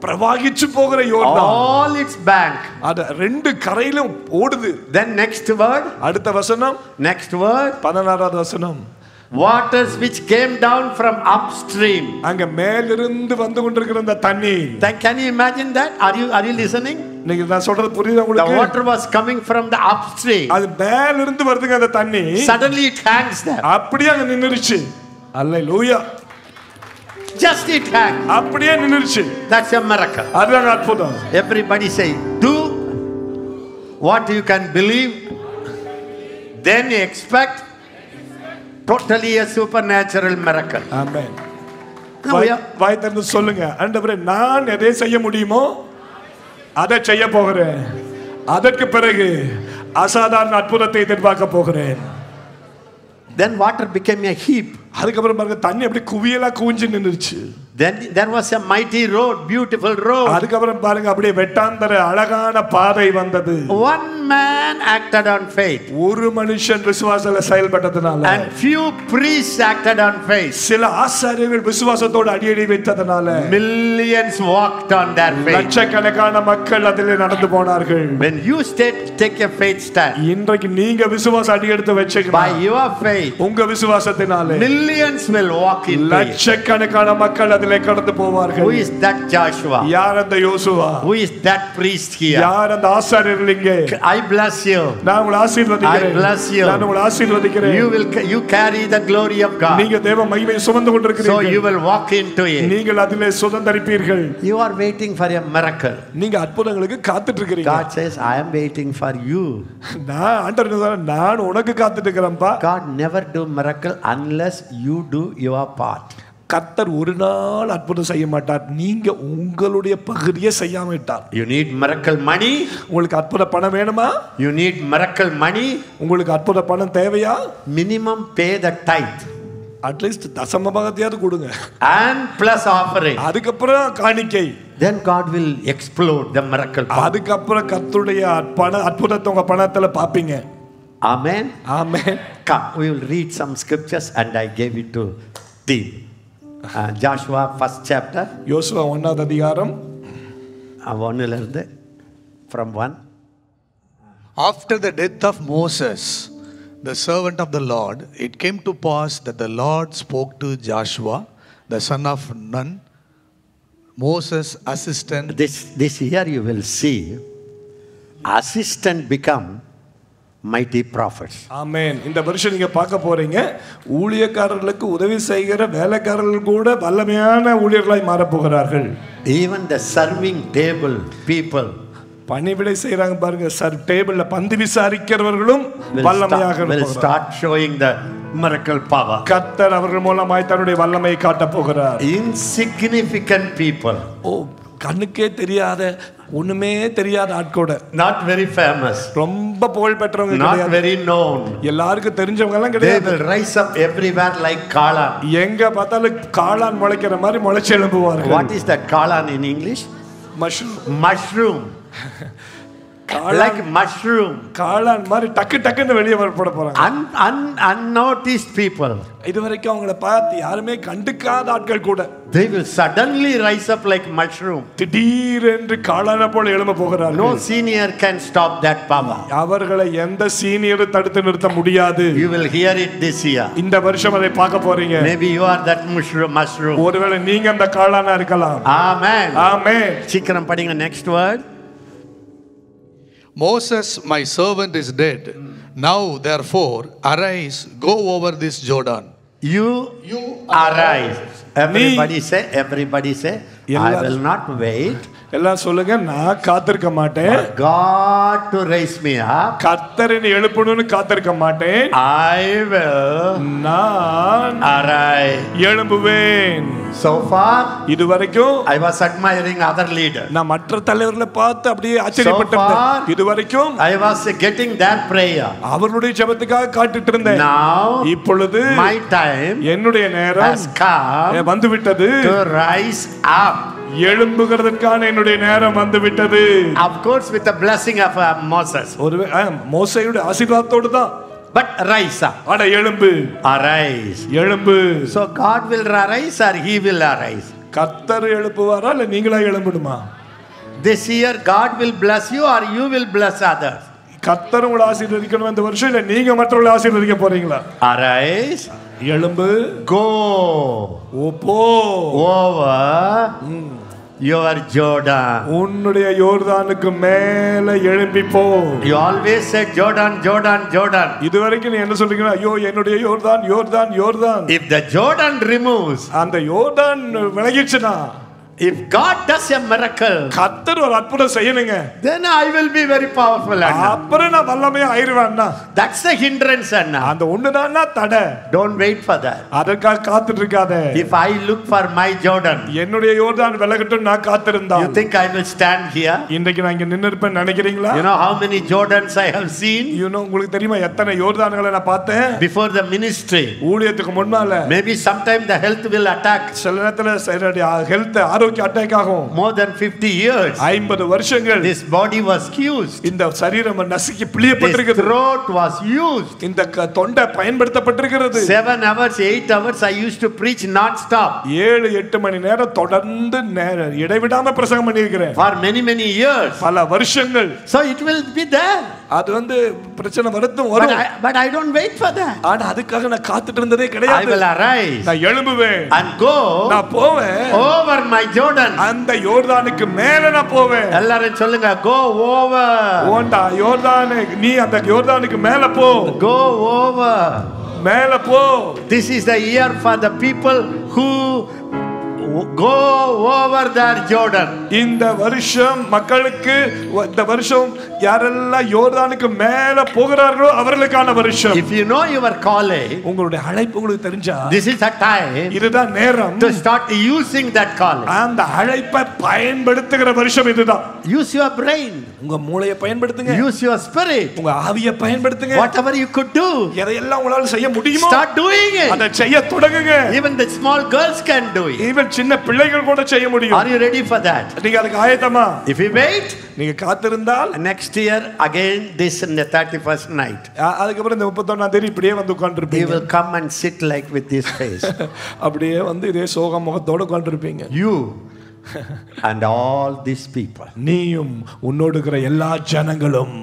பிரவாகிச்சு போகிற யோர்தான். All its bank. அத ரெண்டு கரையிலும் ஓடுது. Then next word, அடுத்த வசனம்? Next word, பதினாறாவது வசனம். waters which came down from upstream. அங்க மேலிருந்து வந்து கொண்டிருக்கிற அந்த தண்ணீர் Then can you imagine that? Are you are you listening? நீங்க நான் சொல்றது புரியுதா The உங்களுக்கு water was coming from the upstream. அது மேலிருந்து வருதுங்க அந்த தண்ணி Suddenly it hangs there. அப்படியே அங்க நின்னுருச்சு அல்ல லூயா Just it hangs. அப்படியே நின்னுருச்சு That's a miracle. அதுதான் அற்புதம் Everybody say, do what you can believe, then you expect totally a supernatural miracle. are- வாய் திறந்து சொல்லுங்க. ஆண்டவரே நான் எதை செய்ய முடியுமோ அதை செய்ய போகிறேன். அதற்கு பிறகு அசாதாரண அற்புதத்தை எதிர்பார்க்க போகிறேன். Then water became a heap. அதுக்கப்புறம் பாருங்க தண்ணி அப்படி குவியலா குவிஞ்சு நின்றுச்சு Then there was a mighty road, beautiful road. அதுக்கப்புறம் பாருங்க அப்படியே வெட்டாந்தர அழகான பாதை வந்தது One man acted on faith, ஒரு மனுஷன் விசுவாசத்துல செயல்பட்டதுனால and few priests acted on faith, சில ஆசாரியர்கள் விசுவாசத்தோடு அடியடி வைத்ததுனால millions walked on their faith. லட்சக்கணக்கான மக்கள் அதிலே நடந்து போனார்கள் When you state, take a faith stand, இன்றைக்கு நீங்க விசுவாச அடி எடுத்து by வச்சுக்கலாம் your faith, உங்க விசுவாசத்தினாலே millions will walk into it. லட்சக்கணக்கான மக்கள் அதிலே கடந்து Who போவார்கள் is that Joshua? யார் அந்த யோசுவா Who is that priest here? யார் அந்த ஆசாரியர்கள் இங்கே I bless you. நான் உங்களை ஆசீர்வதிக்கிறேன் I bless you. நான் உங்களை ஆசீர்வதிக்கிறேன் You will you carry the glory of God. நீங்க தேவ மகிமையை சுமந்து So you கொண்டிருக்கிறீர்கள் will walk into it. நீங்கள் அதிலே சுதந்தரிப்பீர்கள் You are waiting for a miracle. நீங்க அற்புதங்களுக்கு காத்துட்டு இருக்கிறீங்க God says, I am waiting for you. நான் ஆண்டவர் சொல்றாரு, நான் உனக்கு காத்துட்டு இருக்கிறேன்ப்பா God never do miracle unless you do your part. கத்தர் ஒரு நாள் அற்புதம் செய்ய மாட்டார் நீங்க உங்களுடைய பகுதியை செய்யாம விட்டார் You need miracle money. உங்களுக்கு அற்புத பணம் வேணுமா You need miracle money. உங்களுக்கு அற்புத பணம் தேவையா Minimum pay the tithe at least தசம பாகத்தையாவது கொடுங்க and plus offering. அதுக்கப்புறம் காணிக்கை God will explode the miracle. power. அதுக்கப்புறம் கர்த்தருடைய பண அற்புதத்தை உங்க பணத்துல பாப்பீங்க Amen. Amen Come, we will read some scriptures and I gave it to thee. Uh, Joshua first chapter, யோசுவா ஒன்னாவது அதிகாரம் uh, ஒன்னிலிருந்து from one. After the death of Moses, the servant of the Lord, it came to pass that the Lord spoke to Joshua, the son of Nun, Moses' assistant. This, this year you will see assistant become mighty prophets. Amen இந்த வருஷம் நீங்க பார்க்க போறீங்க. ஊழியக்காரர்களுக்கு உதவி செய்கிற வேலைக்காரர்கள் கூட வல்லமையான ஊழியர்களாய் மாறப் போகிறார்கள். Even the serving table people பணிவிடை செய்றாங்க பாருங்க. சார் டேபிள்ல பந்து விசாரிக்கிறவர்களும் வல்லமையாக start showing the miracle power. கர்த்தர் அவர்கள் மூலமாய் தன்னுடைய வல்லமையை காட்டப் போகிறார். People, ஓ கண்ணுக்கே தெரியாத ஒண்ணுமே தெரியாத ஆட்கூட not very famous, ரொம்ப புகழ் பெற்றவங்க not கிடையாது very known. எல்லாருக்கும் தெரிஞ்சவங்க எல்லாம் They கிடையாது rise up everywhere like Kala. எங்க பார்த்தாலும் காளான் முளைக்கிற மாதிரி முளைச்சு எழும்புவார்கள் What is that Kalan in English? Mushroom Mushroom. Like mushroom. காளான் மாதிரி டக்கு டக்குன்னு வெளியே வரப்பட போறாங்க Un, un, unnoticed people. இது வரைக்கும் அவங்கள பார்த்து யாருமே கண்டுக்காத ஆட்கள் கூட They will suddenly rise up like mushroom. திடீரென்று காளான போல எழும்ப No போகிறார்கள் senior can stop that power. அவர்களை எந்த சீனியரும் தடுத்து நிறுத்த முடியாது You will hear it this year. இந்த வருஷம் அதை பார்க்க போறீங்க Maybe you are that mushroom. mushroom. ஒருவேளை நீங்க அந்த காளானா இருக்கலாம் Amen. ஆமே சீக்கிரம் படிங்க next word. Moses, my servant, is dead. Now, therefore, arise, go over this Jordan. You, you arise. arise. Everybody Me. say, everybody say, I will not wait. எல்லாம் சொல்லுங்க நான் காத்திருக்க மாட்டேன் God to raise me up. கத்தரின் எழுப்பணும்னு காத்திருக்க மாட்டேன் I will நான் arise. எழும்புவேன் So far, இதுவரைக்கும் I was admiring other leaders. நான் மற்ற தலைவர்களை பார்த்து அப்படியே So ஆச்சரியப்பட்டிருந்தேன் far- இதுவரைக்கும் I was getting their prayer. அவர்களுடைய ஜெபத்துக்காக காத்துட்டு இருந்தேன் Now, இப்பொழுது my time என்னுடைய நேரம் has come வந்து விட்டது to rise up. எழும்புகிறதற்கான என்னுடைய நேரம் வந்து விட்டது Of course, with the blessing of uh, Moses. ஒரு மோசையுடைய ஆசீர்வாதத்தோடு தான் rise up. அட எழும்பு Arise. எழும்பு So God will arise or He will arise. கத்தர் எழுப்புவாரா இல்ல நீங்களா எழும்பணுமா This year, God will bless you or you will bless others. கத்தர் உங்களை ஆசீர்வதிக்கணும் இந்த வருஷம் இல்ல நீங்க மற்றவங்களை ஆசீர்வதிக்க போறீங்களா Arise. எழும்பு Go ஓ போ over your Jordan. உன்னுடைய யோர்தானுக்கு மேல எழும்பி போ. You always say Jordan, Jordan, Jordan. இதுவரைக்கும் நீ என்ன சொல்றீங்கன்னா ஐயோ என்னுடைய யோர்தான் யோர்தான் யோர்தான். If the Jordan removes, அந்த யோர்தான் விலகிடுச்சுன்னா if God does a miracle, கத்தர் ஒரு அற்புதம் செய்யணுங்க then I will be very powerful. Anna. அப்புறம் நான் வல்லமையா ஆயிருவேன்னா That's the hindrance, Anna. அந்த ஒண்ணுதான்னா தடை Don't wait for that. அதற்காக காத்துட்டு இருக்காத If I look for my Jordan, என்னுடைய யோர்தான் விலகட்டும் நான் காத்திருந்தா you think I will stand here? இன்றைக்கு நான் இங்க நின்னு இருப்பேன் நினைக்கிறீங்களா You know how many Jordans I have seen இன்னும் உங்களுக்கு தெரியுமா எத்தனை யோர்தான்களை நான் பார்த்தேன் before the ministry? ஊழியத்துக்கு முன்னால Maybe sometime the health will attack. சில நேரத்துல ஹெல்த் ஆரோக்கியம் நோக்கி அட்டாக் ஆகும் More than 50 years, ஐம்பது வருஷங்கள் this body was used. இந்த சரீரம் நசுக்கி பிழியப்பட்டிருக்கிறது throat was used. இந்த க- தொண்டை பயன்படுத்தப்பட்டிருக்கிறது. Seven hours, eight hours, I used to preach non-stop. ஏழு எட்டு மணி நேரம் தொடர்ந்து இடைவிடாம பிரசங்கம் பண்ணியிருக்கிறேன். For many, many years. பல வருஷங்கள். So it will be there. அது வந்து பிரச்சனை வருத்தம் வரும். But I don't wait for that. ஆனா அதுக்காக நான் காத்துட்டு இருந்ததே I கிடையாது will arise. நான் எழும்புவேன். And go நான் போவேன். over my Jordan. அந்த யோர்தானுக்கு மேல நான் போவேன். எல்லாரும் சொல்லுங்க go over. ஓண்டா யோர்தானு நீ அந்த யோர்தானுக்கு மேல போ. Go over. மேல போ. This is the year for the people who go over their jordan. இந்த வருஷம் மக்களுக்கு இந்த வருஷம் யாரெல்லாம் யோர்தானுக்கு மேல போகிறார்களோ அவர்களுக்கான வருஷம். If you know your calling உங்களுடைய அழைப்பு உங்களுக்கு தெரிஞ்சா this is the time இதுதான் நேரம். to start using that calling. அந்த அழைப்பை பயன்படுத்துகிற வருஷம் இதுதான். Use your brain. உங்க மூளையை பயன்படுத்துங்க. Use your spirit. உங்க ஆவியை பயன்படுத்துங்க. Whatever you could do எதையெல்லாம் உங்களால செய்ய முடியுமோ start doing it. அதை செய்ய தொடங்குங்க. Even the small girls can do it. Even சின்ன பிள்ளைகள் கூட செய்ய முடியும் are you ready for that நீங்க அதுக்கு ஆயத்தமா if you wait நீங்க காத்திருந்தால் next year again this in the 31st night அ- அதுக்கப்புறம் இந்த முப்பத்தொன்னாம் தேதி இப்படியே வந்து he உட்காந்துருப்பீங்க will come and sit like with this face அப்படியே வந்து இதே சோக முகத்தோட உட்காந்துருப்பீங்க you and all these people நீயும் உன்னோடு இருக்கிற எல்லா ஜனங்களும்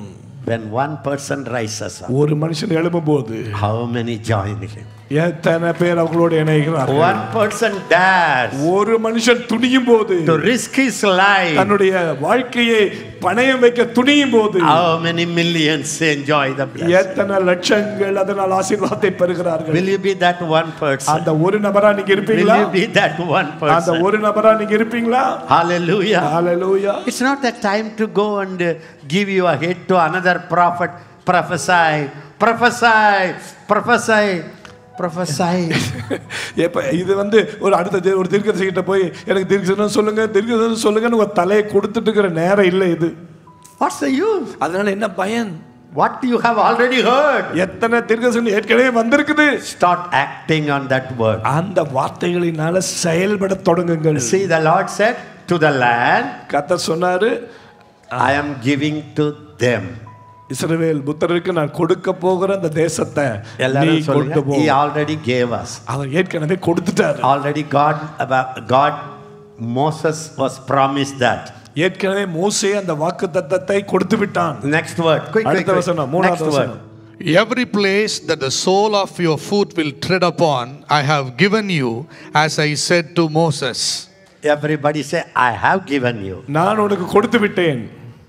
when one person rises up ஒரு மனுஷன் எழும்பும் போது how many join him எத்தனை பேர் அவங்களோட இணைகிறார்கள் one person dares ஒரு மனுஷன் துணியும் போது to risk his life தன்னுடைய வாழ்க்கையை பணயம் வைக்க துணியும் போது how many millions enjoy the blessing எத்தனை லட்சங்கள் அதனால் ஆசீர்வாதத்தை பெறுகிறார்கள் will you be that one person அந்த ஒரு நபரா நீங்க will இருப்பீங்களா you be that one அந்த person ஒரு நபரா நீங்க இருப்பீங்களா hallelujah hallelujah It's not the time to go and uh, give you a head to another prophet, prophesy, prophesy, prophesy, prophesy. எப்ப இது வந்து ஒரு அடுத்த தீ- ஒரு தீர்க்கதரிசி கிட்ட போய் எனக்கு தீர்க்கதரிசனம் சொல்லுங்க தீர்க்கதரிசனம் சொல்லுங்கன்னு உங்க தலையை கொடுத்துட்டு இருக்கிற நேரம் இல்லை இது the use? அதனால என்ன பயன் What you have already heard. எத்தனை தீர்க்கதரிசனம் ஏற்கனவே வந்திருக்குது Start acting on that word. அந்த வார்த்தைகளினால செயல்பட தொடங்குங்கள் See, the Lord said to the land, கத்த சொன்னாரு I am giving to them. இஸ்ரவேல் புத்தருக்கு நான் கொடுக்க போகிற அந்த தேசத்தை எல்லாரும் கொண்டு சொல்லுங்க, போ He already gave us. அவர் ஏற்கனவே கொடுத்துட்டாரு Already God, about God, Moses was promised that. ஏற்கனவே மோசே அந்த வாக்கு தத்தத்தை கொடுத்து விட்டான் Next word, quick, quick, அடுத்த. வசனம் மூணாவது. வசனம் Every place that the sole of your foot will tread upon, I have given you, as I said to Moses. Everybody say, I have given you. நான் உனக்கு கொடுத்து விட்டேன்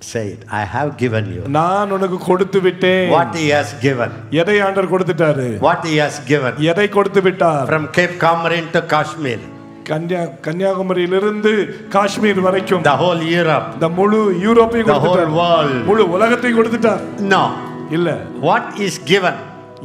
Say it. I have given you. நான் உனக்கு கொடுத்து விட்டேன் What he has given. எதை ஆண்டவர் கொடுத்துட்டாரு What he has given. எதை கொடுத்து விட்டார் From Cape Comorin to Kashmir. கன்யா கன்னியாகுமரியிலிருந்து காஷ்மீர் வரைக்கும் The whole Europe. இந்த முழு யூரோப்பையும் The whole world. முழு உலகத்தையும் கொடுத்துட்டார் No. இல்ல What is given.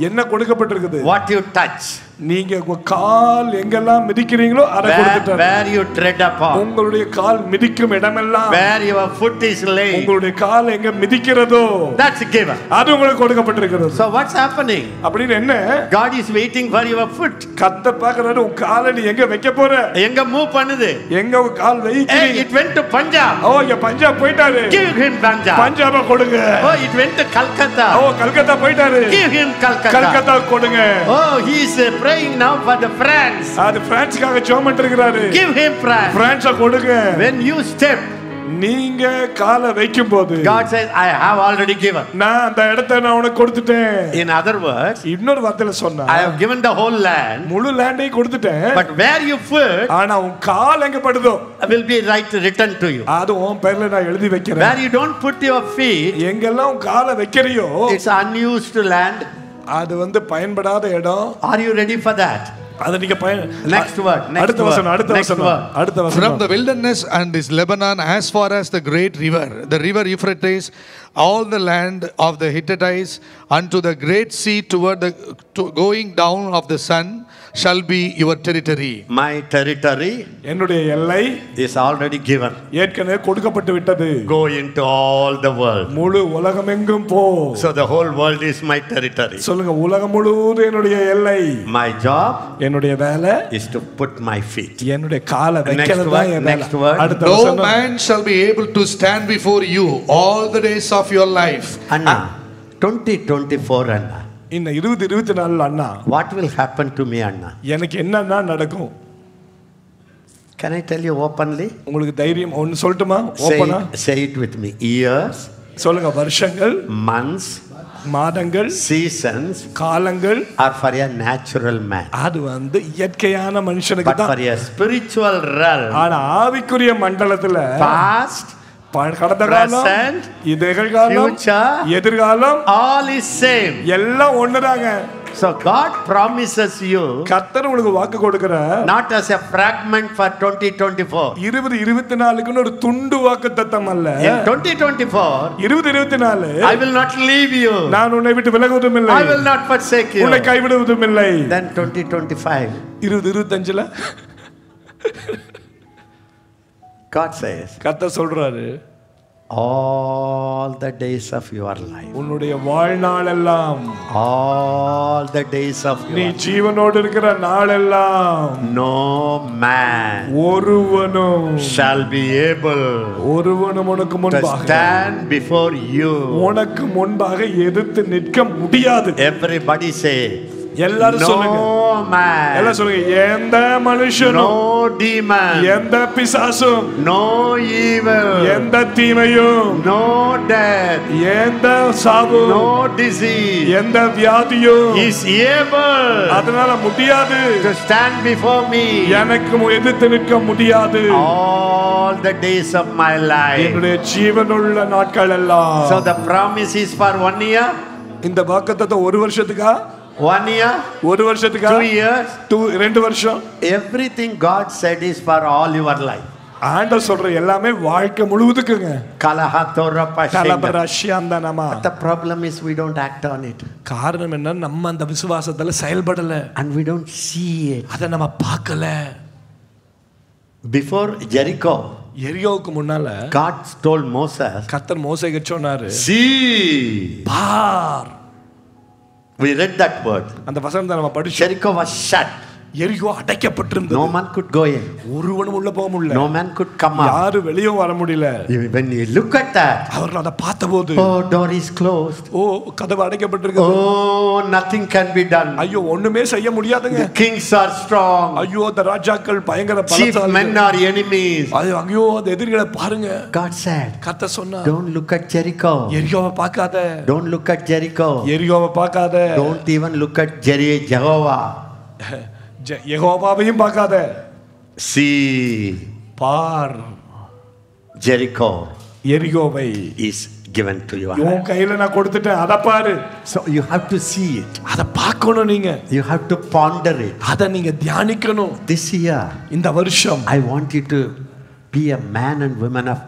என்ன கொடுக்கப்பட்டிருக்குது What you touch. நீங்க உங்க கால் எங்கெல்லாம் மிதிக்கிறீங்களோ அதை கொடுத்துட்டார் where you tread upon. உங்களுடைய கால் மிதிக்கும் இடமெல்லாம் Where your foot is laid. உங்களுடைய கால் எங்க மிதிக்கிறதோ That's given. அது உங்களுக்கு கொடுக்கப்பட்டிருக்கிறது So what's happening? அப்படின்னு என்ன God is waiting for your foot. கத்த பாக்குறாரு உன் காலை நீ எங்க வைக்க போற எங்க மூவ் பண்ணுது எங்க உன் கால் வைக்கிறீங்க it went to Punjab. Oh இங்க பஞ்சாப் போயிட்டாரு Give him Punjab. பஞ்சாப கொடுங்க Oh, it went to Calcutta. Oh Calcutta போயிட்டாரு Give him Calcutta. கல்கத்தா கொடுங்க Oh, he is praying now for the France. அது பிரான்ஸ்க்காக ஜோம் இருக்கிறாரு Give him France. பிரான்ஸ கொடுங்க When you step, நீங்க காலை வைக்கும் போது God says, I have already given. நான் அந்த இடத்தை நான் உனக்கு கொடுத்துட்டேன் In other words, இன்னொரு வார்த்தையில சொன்னா I have given the whole land, முழு லேண்டையும் கொடுத்துட்டேன் but where you foot ஆனா உன் கால் எங்க படுதோ will be right returned to you. அது உன் பேர்ல நான் எழுதி வைக்கிறேன் Where you don't put your feet, எங்கெல்லாம் உன் காலை வைக்கிறியோ it's unused land. அது வந்து பயன்படாத இடம் Are you ready for that? அதை நீங்க பயன் Next word, next அடுத்த word, வசனம் அடுத்த next வசனம் word. அடுத்த From வசனம் the wilderness and this Lebanon as far as the great river, the river Euphrates, all the land of the Hittites unto the great sea toward the to going down of the sun shall be your territory. My territory என்னுடைய எல்லை is already given. ஏற்கனவே கொடுக்கப்பட்டு விட்டது Go into all the world. முழு உலகமெங்கும் போ So the whole world is my territory. சொல்லுங்க உலகம் முழுவதும் என்னுடைய எல்லை My job என்னுடைய வேலை is to put my feet. என்னுடைய காலை Next வைக்கிறது word, தான் என் வேலை. next word. No man shall be able to stand before you all the days of your life. Anna, 2024 Anna. இந்த இருபது இருபத்தி நாலுல அண்ணா What will happen to me Anna? எனக்கு என்னன்னா நடக்கும் Can I tell you openly? உங்களுக்கு தைரியம் ஒன்னு சொல்லட்டுமா ஓப்பனா it with me. Years, சொல்லுங்க வருஷங்கள் months, மாதங்கள் seasons காலங்கள் are for a natural man. அது வந்து இயற்கையான மனுஷனுக்கு தான் for a spiritual realm, ஆனா ஆவிக்குரிய மண்டலத்துல past, ப- கடந்த காலம் நிகழ்காலம் எதிர்காலம் all is same. எல்லாம் ஒண்ணுதாங்க So God promises you கர்த்தர் உங்களுக்கு வாக்கு கொடுக்கிற not as a fragment for 2024. இருபது இருபத்தி நாலுக்குன்னு ஒரு துண்டு வாக்கு தத்தம் அல்ல In 2024, இருபது இருபத்தி நாலு I will not leave you. நான் உன்னை விட்டு விலகுவதும் இல்லை I will not forsake you. உன்னை கைவிடுவதும் இல்லை Then 2025, இருபது இருபத்தஞ்சுல God says, கர்த்தர் சொல்றாரு all the days of your life, உன்னுடைய வாழ்நாள் எல்லாம் all the days of நீ your ஜீவனோடு இருக்கிற நாளெல்லாம் no man ஒருவனும் shall be able ஒருவனும் உனக்கு to முன்பாக stand before you. உனக்கு முன்பாக எதிர்த்து நிற்க முடியாது Everybody say, எல்லாரும் சொல்லுங்க. எல்லாம் சொல்லுங்க. எந்த மனுஷனும் no demon, எந்த பிசாசும் no evil, எந்த தீமையும் no death, எந்த சாவும் no disease. எந்த வியாதியும் is able அதனால முடியாது. to stand before me. எனக்கு மு- எதிர்த்து நிற்க முடியாது. All the days of my life. என்னுடைய ஜீவனுள்ள நாட்கள் எல்லாம். So the promise is for one year, இந்த வாக்குத்தத்தம் ஒரு வருஷத்துக்கா? One year, ஒரு வருஷத்துக்கா two years. டூ ரெண்டு வருஷம் Everything God said is for all your life. ஆண்டவர் சொல்ற எல்லாமே வாழ்க்கை முழுவதுக்குங்க Pashinga. கலபரஷ்யாந்தனமா But the problem is we don't act on it காரணம் என்ன நம்ம அந்த விசுவாசத்துல செயல்படல and we don't see it. அதை நம்ம பார்க்கல Before Jericho, எரியோவுக்கு முன்னால God told Moses, கத்தர் மோசைக்கு சொன்னாரு See. Bar We read that word. அந்த வசனத்தை நம்ம படிச்சோம் Jericho was shut. எரிகோ அடைக்கப்பட்டிருந்தது No man could go in. ஒருவனும் உள்ள போக முடியல No man could come out. யாரு வெளியும் வர முடியல When you look at that, அவர்கள் அதை பார்த்தபோது oh, door is closed. ஓ கதவு அடைக்கப்பட்டிருக்கு Oh, nothing can be done. ஐயோ ஒண்ணுமே செய்ய முடியாதுங்க The kings are strong. ஐயோ அந்த ராஜாக்கள் பயங்கர Chief பலசாலிகள். men are enemies. அது ஐயோ அந்த எதிரிகளை பாருங்க God said, கத்த சொன்னா don't look at Jericho. எரியோவை பார்க்காத Don't look at Jericho. எரியோவை பார்க்காத Don't even look at Jeri- Jehovah. யெகோவாவையும் பார்க்காத See, bar Jericho எரியோவை is given to you. உன் கையில நான் கொடுத்துட்டேன் அதை பாரு So you have to see it. அதை பார்க்கணும் நீங்க You have to ponder it. அதை நீங்க தியானிக்கணும் This year, இந்த வருஷம் I want you to be a man and woman of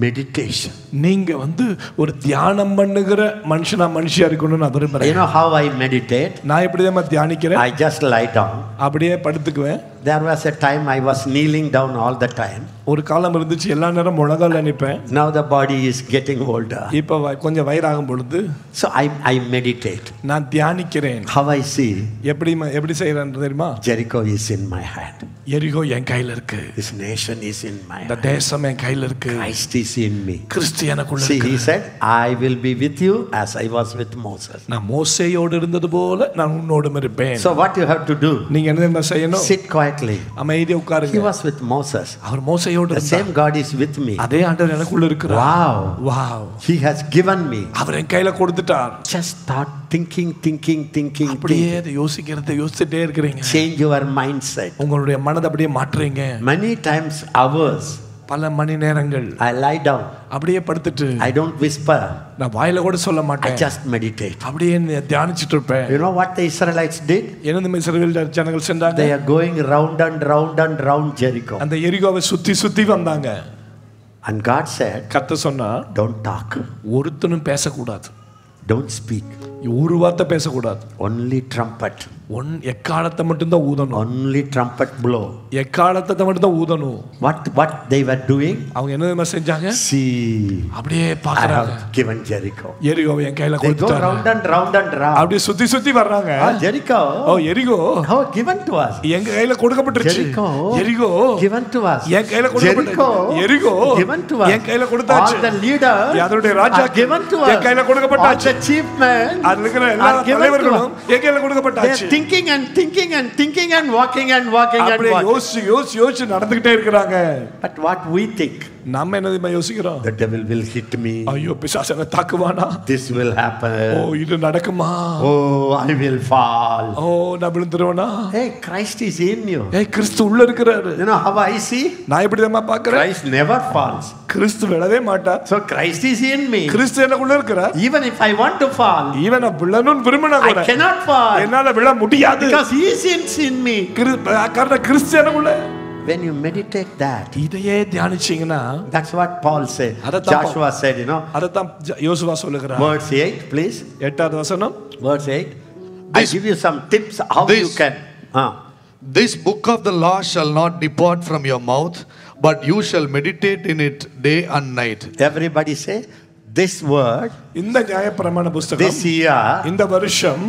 meditation. நீங்க வந்து ஒரு தியானம் பண்ணுகிற மனுஷனா மனுஷியா இருக்கணும்னு நான் You விரும்புறேன் know how I meditate? நான் எப்படி தியானிக்கிறேன் I just lie down. அப்படியே படுத்துக்குவேன் There was a time I was kneeling down all the time. ஒரு காலம் இருந்துச்சு எல்லா நேரம் முழங்கால நிப்பேன் Now the body is getting older. இப்ப கொஞ்சம் வயிறாகும் பொழுது So I, I meditate. நான் தியானிக்கிறேன் How I see எப்படி ம- எப்படி செய்யறேன் தெரியுமா Jericho is in my hand. எரிகோ என் கையில இருக்கு This nation is in my இந்த hand. தேசம் என் கையில இருக்கு Christ is in me. கிறிஸ்து எனக்குள்ள See, இருக்கு he said, I will be with you as I was with Moses. நான் மோசையோடு இருந்தது போல நான் உன்னோடும் இருப்பேன் So what you have to do? நீங்க என்ன செய்யணும் Sit quietly. அமைதியா He உட்காருங்க was with Moses. அவர் மோசையோடு The இருந்தார். same God is with me. அதே ஆண்டவர் எனக்குள்ள இருக்கிறார் Wow. Wow He has given me. அவர் என் கையில கொடுத்துட்டார் Just start thinking, thinking, thinking, அப்படியே யோசிக்கிறத யோசிச்சுட்டே இருக்கிறீங்க Change your mindset. உங்களுடைய மனதை அப்படியே மாற்றுறீங்க Many times, hours, பல மணி நேரங்கள் I lie down. அப்படியே படுத்துட்டு I don't whisper. நான் வாயில கூட சொல்ல I மாட்டேன் just meditate. அப்படியே நி- தியானிச்சுட்டு இருப்பேன் You know what the Israelites did? என்ன இஸ்ரவேல் ஜனங்கள் சென்றாங்க They are going round and round and round Jericho. அந்த எரிகோவை சுத்தி சுத்தி வந்தாங்க And God said, கத்த சொன்னா Don't talk, ஒருத்தனும் பேசக்கூடாது don't speak, ஒரு வார்த்தை பேசக்கூடாது only trumpet, ஒன் எக்காலத்தை மட்டும்தான் ஊதணும். Only trumpet blow. எக்காலத்தை மட்டும்தான் ஊதணும். What, what they were doing? அவங்க என்ன செஞ்சாங்க? See, அப்படியே have given Jericho. எரிகோவை என் கையில கொடுத்துட்டாங்க. round and round and round. அப்படியே சுத்தி சுத்தி வர்றாங்க. Ah, Jericho, ஓ எரிகோ. How given to us? எங்க கையில கொடுக்கப்பட்டுருச்சு. Jericho, எரிகோ. Given to us. என் கையில கொடுக்கப்பட்டது எரிகோ. Given to us. என் கையில கொடுத்தாச்சு. The leaders அதனுடைய ராஜா are given to என் கையில கொடுக்கப்பட்டாச்சு. Chief men அதுல இருக்கிற எல்லா தலைவர்களும். என் கையில கொடுக்கப்பட்டாச்சு. thinking and thinking and thinking and walking and walking and அப்படியே walking. யோசிச்சு யோசிச்சு யோசிச்சு நடந்துகிட்டே இருக்கிறாங்க But what we think, நம்ம என்ன தெரியுமா யோசிக்கிறோம் the devil will hit me. ஐயோ பிசாசனை தாக்குவானா This will ஓ happen. இது நடக்குமா Oh, I will fall. Oh நான் விழுந்துருவேனா Hey, Christ is in you. ஏய் கிறிஸ்து உள்ள இருக்கிறாரு You know how I see? நான் எப்படி தெரியுமா பாக்குறேன் Christ never falls. கிறிஸ்து விழவே மாட்டார் So Christ is in me. கிறிஸ்து எனக்குள்ள இருக்கிறார் Even if I want to fall, even நான் விழணும்னு விரும்பினா I கூட cannot fall என்னால விழ முடியாது because He is in, me. காரணம் கிறிஸ்து எனக்குள்ள When you meditate that, இதையே தியானிச்சீங்கன்னா that's what Paul said. அதைத்தான் Joshua said, you know. அதைத்தான் ஜ- யோசுவா சொல்லுகிறார் Verse 8, please. எட்டாவது வசனம் Verse 8. I This- give you some tips how this- you can. Ah. This book of the law shall not depart from your mouth, but you shall meditate in it day and night. Everybody say, this word, இந்த நியாயப்பிரமாண புஸ்தகம் this year, இந்த வருஷம்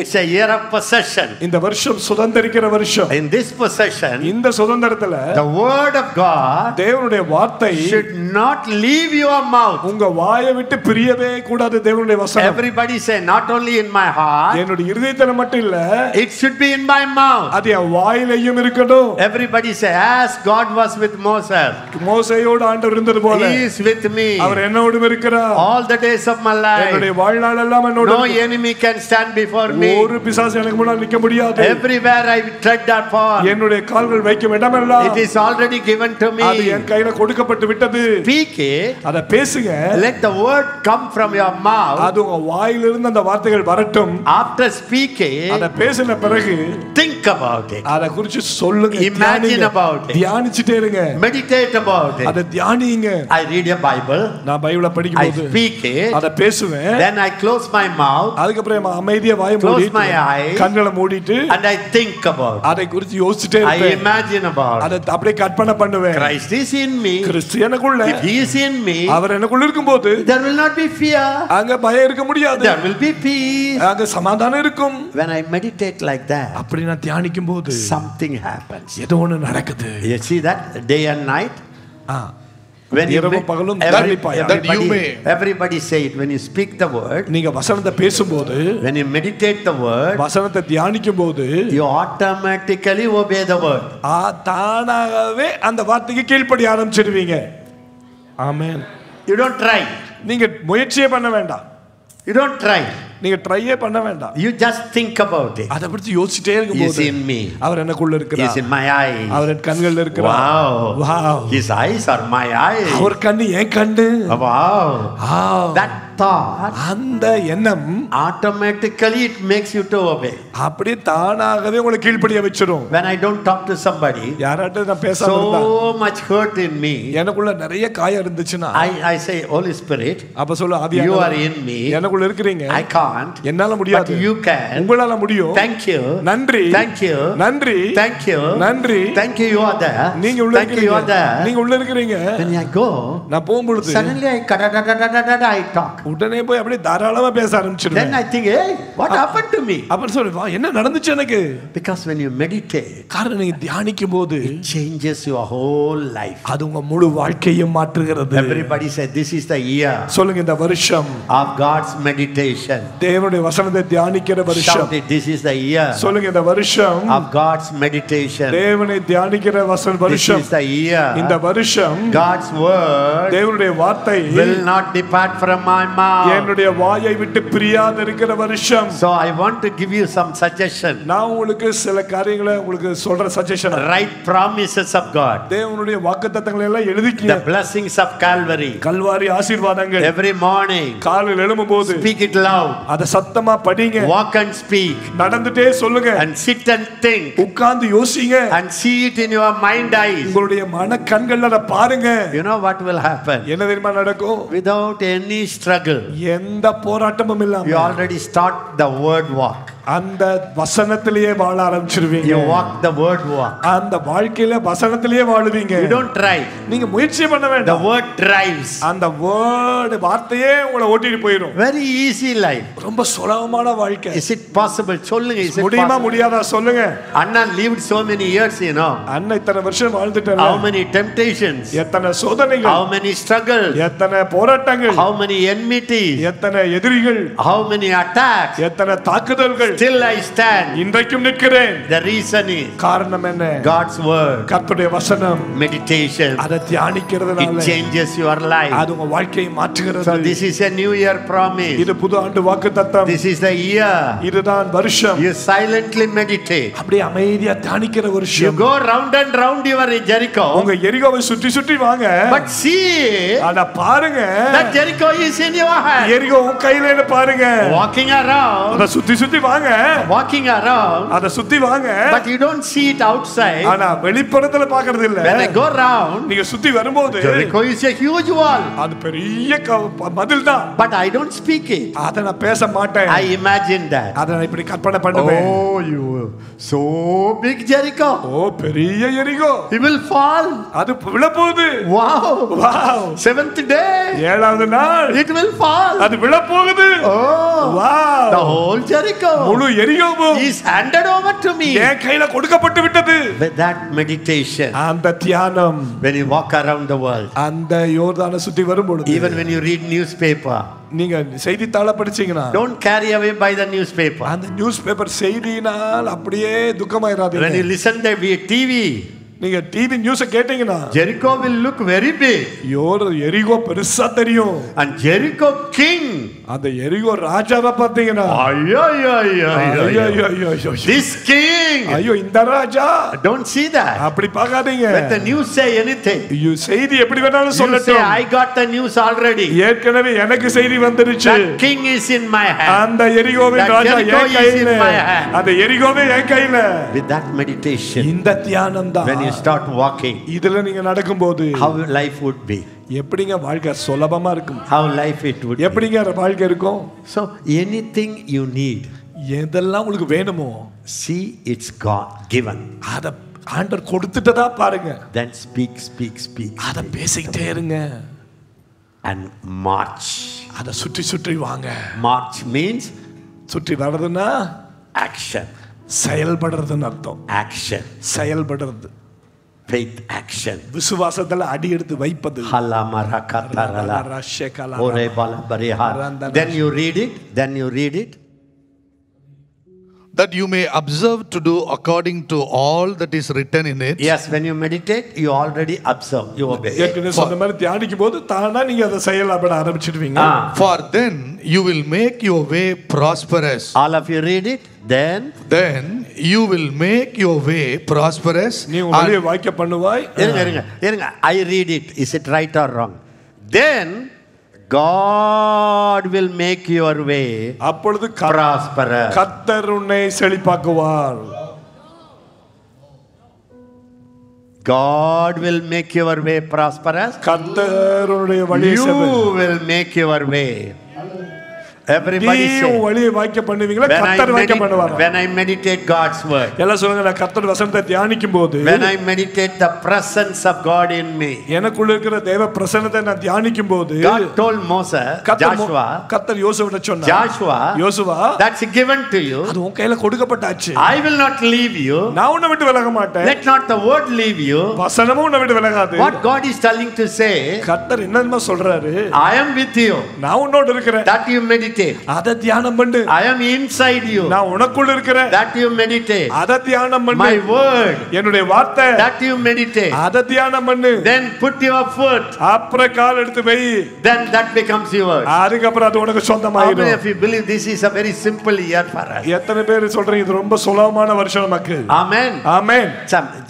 it's a year of possession. இந்த வருஷம் சுதந்திரிக்கிற வருஷம் In this possession, இந்த சுதந்திரத்துல the word of God தேவனுடைய வார்த்தை should not leave your mouth. உங்க வாயை விட்டு பிரியவே கூடாது தேவனுடைய வசனம் Everybody say, not only in my heart, என்னுடைய இருதயத்துல மட்டும் இல்ல it should be in my mouth. அது என் வாயிலையும் இருக்கட்டும் Everybody say, as God was with Moses, மோசையோடு ஆண்டவர் இருந்தது போல He is with me அவர் என்னோடும் இருக்கிறார் all the days of my என்னுடைய life. வாழ்நாள் எல்லாம் என்னோட No enemy can stand before me. ஒரு பிசாசு எனக்கு முன்னால் நிக்க முடியாது Everywhere I tread upon, என்னுடைய கால்கள் வைக்கும் இடமெல்லாம் it is already given to அது me. என் கையில கொடுக்கப்பட்டு விட்டது Speak it. அத பேசுங்க Let the word come from your mouth. அது உங்க வாயிலிருந்து அந்த வார்த்தைகள் வரட்டும் After speaking, அத பேசின பிறகு think about it. அத குறிச்சு சொல்லுங்க Imagine about it. தியானிச்சுட்டே இருங்க Meditate about it. அத தியானிங்க I read a Bible. நான் பைபிள படிக்கும் I போது speak it. அத பேசுவேன் Then I close my mouth அதுக்கப்புறம் என் அமைதியா வாய Close மூடிட்டு my eyes. கண்களை மூடிட்டு and I think about. அதை குறித்து யோசிச்சுட்டே I இருப்பேன் imagine about. அதை அப்படியே கற்பனை பண்ணுவேன் Christ is in me. கிறிஸ்து எனக்குள்ள If He is in me, அவர் எனக்குள்ள இருக்கும்போது there will not be fear. அங்க பயம் இருக்க முடியாது There will be peace. அங்க சமாதானம் இருக்கும் When I meditate like that, அப்படி நான் தியானிக்கும் போது something happens. ஏதோ ஒண்ணு நடக்குது You see that day and night? Ah. When you இரவும் me- பகலும் every- தியானிப்பாய். That you everybody, may- everybody say it when you speak the word, நீங்க வசனத்தை பேசும்போது when you meditate the word, வசனத்தை தியானிக்கும் போது you automatically obey the word. ஆ, தானாகவே அந்த வார்த்தைக்கு கீழ்ப்படி ஆரம்பிச்சிடுவீங்க ஆமென் You don't try. நீங்க முயற்சியே பண்ண வேண்டாம் You don't try. நீங்க ட்ரையே பண்ண வேண்டாம் You just think about it. அதை பத்தி யோசிச்சுட்டே is இருக்கும்போது in me. அவர் எனக்குள்ள இருக்கிறார் in my eyes. அவர் என் கண்கள்ல இருக்கிறார் Wow. Wow. His eyes are my eyes. அவர் கண்ணு என் கண்ணு Wow. ஆ, That thought அந்த எண்ணம் automatically it makes you to obey. அப்படியே தானாகவே உங்களை கீழ்ப்படிய வச்சிரும் When I don't talk to somebody, யாராட்ட நான் பேசாம இருந்தா so much hurt in me, எனக்குள்ள நிறைய காயம் இருந்துச்சுன்னா I, I say, Holy Spirit, அப்ப சொல்ல you are ஆவியானவர் in me. எனக்குள்ள இருக்கிறீங்க I can't, என்னால முடியாது you can. உங்களால முடியும் Thank you. நன்றி Thank you. நன்றி Thank you. நன்றி Thank you, you are there. நீங்க உள்ள Thank you, you are there. நீங்க உள்ள இருக்கிறீங்க When I go, நான் போகும்பொழுது suddenly I, kadadadadadada, I talk. உடனே போய் அப்படியே தாராளமா பேச Then ஆரம்பிச்சிருவேன் I think, hey, what happened to me? அப்புறம் சொல்லு வா என்ன நடந்துச்சு எனக்கு Because when you meditate, காரணம் நீங்க தியானிக்கும் போது it changes your whole life. அது உங்க முழு வாழ்க்கையும் மாற்றுகிறது Everybody said, this is the year சொல்லுங்க இந்த வருஷம் of God's meditation. தேவனுடைய வசனத்தை தியானிக்கிற வருஷம் this is the year சொல்லுங்க இந்த வருஷம் of God's meditation. தேவனை தியானிக்கிற வசன This வருஷம் is the year இந்த வருஷம் God's word தேவனுடைய வார்த்தை will not depart from my mouth. என்னுடைய வாயை விட்டு பிரியாத இருக்கிற வருஷம் So I want to give you some suggestion. நான் உங்களுக்கு சில காரியங்களை உங்களுக்கு சொல்ற suggestion Write promises of God. தேவனுடைய வாக்குத்தத்தங்களை எல்லாம் எழுதிக்க The blessings of Calvary. Kalvari ஆசீர்வாதங்கள் Every morning, காலையில் எழும்பும் போது speak it loud. அத சத்தமா படிங்க walk and speak, நடந்துட்டே சொல்லுங்க and sit and think, உட்கார்ந்து யோசிங்க and see it in your mind eyes. உங்களுடைய மன கண்கள்ல அதை பாருங்க You know what will happen? என்ன தெரியுமா நடக்கும் Without any struggle, எந்த போராட்டமும் you இல்லாம already start the word walk. அந்த வசனத்திலேயே வாழ ஆரம்பிச்சிருவீங்க You walk the word walk. அந்த வாழ்க்கையில வசனத்திலேயே வாழுவீங்க You don't try. நீங்க முயற்சி பண்ண The வேண்டாம் word drives. அந்த வேர்டு வார்த்தையே உங்களை ஓட்டிட்டு போயிடும் Very easy life. ரொம்ப சுலபமான வாழ்க்கை Is it possible? சொல்லுங்க is it முடியுமா? முடியாதா சொல்லுங்க Anna lived so many years, you know. அண்ணன் இத்தனை வருஷம் வாழ்ந்துட்டேன் How many temptations? எத்தனை சோதனைகள் How many struggles? எத்தனை போராட்டங்கள் How many enmities? எத்தனை எதிரிகள் How many attacks? எத்தனை தாக்குதல்கள் Still I stand. இன்றைக்கும் நிற்கிறேன் The reason is காரணம் என்ன God's word, கர்த்தருடைய வசனம் meditation. அதை தியானிக்கிறதுனால It changes your life. அது உங்க வாழ்க்கையை So மாற்றுகிறது this is a new year promise. இது புது ஆண்டு வாக்கு தத்தம் This is the year. இதுதான் வருஷம் You silently meditate. அப்படியே அமைதியா தியானிக்கிற You வருஷம் go round and round your Jericho, உங்க எரிகோவை சுற்றி சுற்றி வாங்க but see ஆனா பாருங்க that Jericho is in your hand. எரிகோ உன் கையில பாருங்க Walking around, அத சுத்தி சுத்தி வாங்க walking around, அத சுத்தி வாங்க but you don't see it outside. ஆனா வெளிப்புறத்துல பாக்குறது இல்ல When I go round, நீங்க சுத்தி வரும்போது Jericho is a huge wall, அது பெரிய மதில் தான் but I don't speak it. அத நான் பேச மாட்டேன் I imagine that. அத நான் இப்படி கற்பனை பண்ணுவேன் Oh, you so big Jericho. ஓ பெரிய எரிகோ He will fall. அது விழப்போகுது Wow. வாவ் Seventh day, ஏழாவது நாள் it will fall. அது விழப்போகுது Oh, wow the whole Jericho முழு எரிகோவும் is handed over to me. என் கையில கொடுக்கப்பட்டு விட்டது With that meditation, அந்த தியானம் when you walk around the world, அந்த யோர்தான சுத்தி வரும் பொழுது even when you read newspaper, நீங்க செய்தித்தாள படிச்சீங்கன்னா don't carry away by the newspaper. அந்த நியூஸ் பேப்பர் செய்தியினால் அப்படியே When துக்கமாயிராதீங்க you listen to the TV, நீங்க டிவி நியூஸ கேட்டீங்கன்னா Jericho will look very big. Your எரிகோ பெருசா தெரியும் And Jericho king, அந்த எரிகோ ராஜாவை பார்த்தீங்கன்னா ஐயோ, ஐயோ, ஐயோ, ஐயோ, ஐயோ, ஐயோ. ஐயோ, ஐயோ, ஐயோ. this king, ஐயோ இந்த ராஜா don't see that. அப்படி பார்க்காதீங்க Let the news say anything. ஐயோ, செய்தி எப்படி வேணாலும் சொல்லட்டும் I got the news already. ஏற்கனவே எனக்கு செய்தி வந்துருச்சு king is in my hand. அந்த எரிகோவின் ராஜா என் கையில. அந்த எரிகோவே என் கையில With that meditation, இந்த தியானம் தான் you start walking, இதுல நீங்க நடக்கும்போது how life would be, எப்படிங்க வாழ்க்கை சுலபமா இருக்கும்? How life it would. எப்படிங்க வாழ்க்கை இருக்கும்? So, anything you need, எதெல்லாம் உங்களுக்கு வேணுமோ see it's God given. அத ஆண்டர் கொடுத்துட்டதா பாருங்க. Then speak, speak, speak, அத பேசிக்கிட்டே இருங்க. And march. அத சுற்றி சுற்றி வாங்க. March means சுற்றி வர்றதுன்னா action, செயல்படுறதுன்னு அர்த்தம். Action, செயல்படுறது. Faith action. விசுவாசத்துல அடி எடுத்து வைப்பது Halamarakatharala. ரஷேகலா. Ore bala bariha. Then you read it, then you read it. that you may observe to do according to all that is written in it. Yes, when you meditate, you already observe, you obey. தானா Ah. For then you will make your way prosperous. All of you read it, then Then you will make your way prosperous. நீ உன் வழியை And வாய்க்க பண்ணுவாய் இருங்க இருங்க இருங்க I read it. Is it right or wrong? Then God will make your way அப்பொழுது prosperous. கர்த்தர் உன்னை செழிப்பாக்குவார் God will make your way prosperous. கர்த்தர் உன்னுடைய வழியை You will make your way. நீ Everybody உன் say. வழியை வாய்க்க பண்ணுவீங்களா When I, கர்த்தர் வாய்க்க medit- பண்ணுவார் when I meditate God's word, எல்லாம் சொல்லுங்க நான் கர்த்தர் வசனத்தை தியானிக்கும் போது when I meditate the presence of God in me, எனக்குள்ள இருக்கிற தேவ பிரசன்னத்தை நான் தியானிக்கும் போது God told Moses, கர்த்தர் மோ- Joshua, கர்த்தர் யோசுவிட்ட சொன்னார் Joshua, Joshua that's given to you. அது உன் கையில கொடுக்கப்பட்டாச்சு I will not leave you. நான் உன்னை விட்டு விலக மாட்டேன் Let not the word leave you. வசனமும் உன்னை விட்டு விலகாது What God is telling to say, கர்த்தர் என்னமா சொல்றாரு I am with you. நான் உன்னோடு இருக்கிறேன் That you meditate. அத தியானம் பண்ணு I am inside you. நான் உனக்குள்ள இருக்கிறேன் That you meditate. அத தியானம் பண்ணு My word. என்னுடைய வார்த்தை That you meditate. அத தியானம் பண்ணு Then put your foot. அப்புறம் கால் எடுத்து வை Then that becomes yours. அதுக்கப்புறம் அது உனக்கு How many சொந்தமாயிடும் of you believe this is a very simple year for us? எத்தனை பேர் சொல்றீங்க இது ரொம்ப சுலபமான வருஷம் நமக்கு Amen. Amen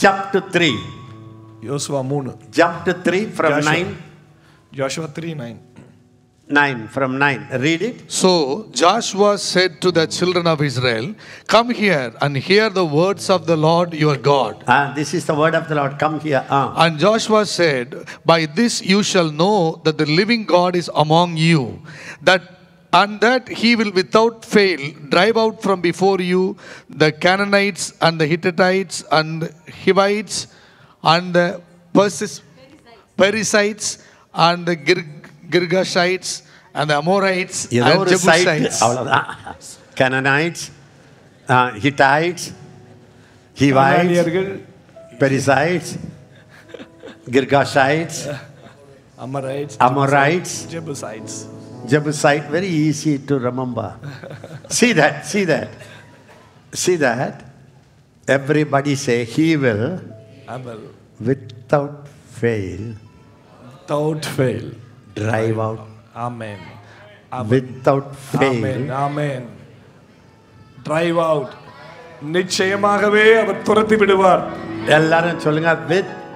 Jump, to three. யோசுவா மூணு Jump to three from Joshua. nine. Joshua three nine 9, from 9. Read it. So Joshua said to the children of Israel, Come here and hear the words of the Lord your God. Ah, this is the word of the Lord. Come here. Ah. And Joshua said, By this you shall know that the living God is among you, that and that he will without fail drive out from before you the Canaanites and the Hittites and Hivites and the Persis, Perizzites and the Gir- Girgashites and the Amorites ஏதோ and ஒரு சைட் Jebusites. அவ்வளோதான் Canaanites Hittites Hivites கனானியர்கள் Perizzites Girgashites Amorites Amorites Jebusites Jebusite, very easy to remember. see that, see that. See that. Everybody say, He will, அமல் without fail, without fail drive out. Amen Without fail, amen amen drive out நிச்சயமாகவே அவர் துரத்தி விடுவார். எல்லாரும் சொல்லுங்க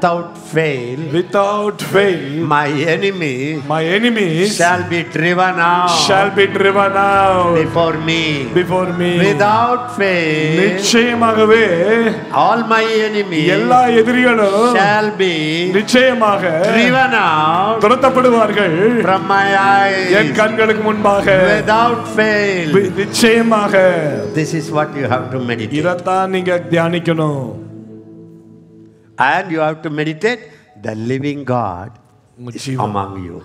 without fail, without fail my enemy my enemies shall be driven out shall be driven out before me. before me Without fail, நிச்சயமாகவே all my enemies எல்லா எதிரிகளும் shall be நிச்சயமாக driven out துரத்தப்படுவார்கள் from my N eyes. கண்களுக்கு முன்பாக without fail. நிச்சயமாக This is what you have to meditate. இதைத்தான் நீங்க தியானிக்கணும் And you have to meditate the living God is among you.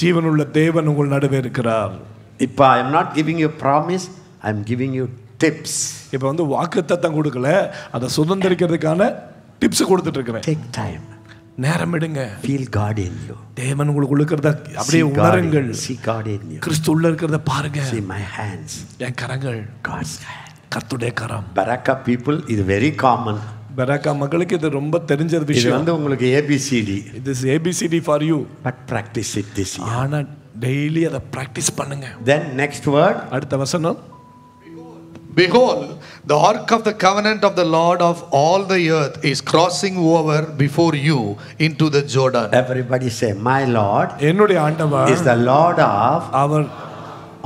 ஜீவனுள்ள தேவன் உங்கள் நடுவே இருக்கிறார் If I am not giving you promise, I am giving you tips. இப்ப வந்து வாக்கு தத்தம் கொடுக்கல அதை சுதந்திரிக்கிறதுக்கான டிப்ஸ் கொடுத்துட்டு இருக்கிறேன் Take time. நேரம் எடுங்க Feel God in you. தேவன் உங்களுக்கு இருக்கிறத அப்படியே உணருங்கள் see God in you. கிறிஸ்து உள்ள இருக்கிறத பாருங்க See my hands. என் கரங்கள் God's hand. கர்த்துடைய கரம் Baraka people is very common. Beracah மக்களுக்கு இது ரொம்ப தெரிஞ்ச விஷயம் வந்து உங்களுக்கு ஏபிசிடி இது ABCD for you but practise it this ஆனா டெய்லி அதை பிராக்டிஸ் பண்ணுங்க தென் நெக்ஸ்ட் வேர்ட் அடுத்த வசனம் Behold, the ark of the covenant of the Lord of all the earth is crossing over before you into the Jordan. everybody say my lord என்னுடைய ஆண்டவர் is the lord of our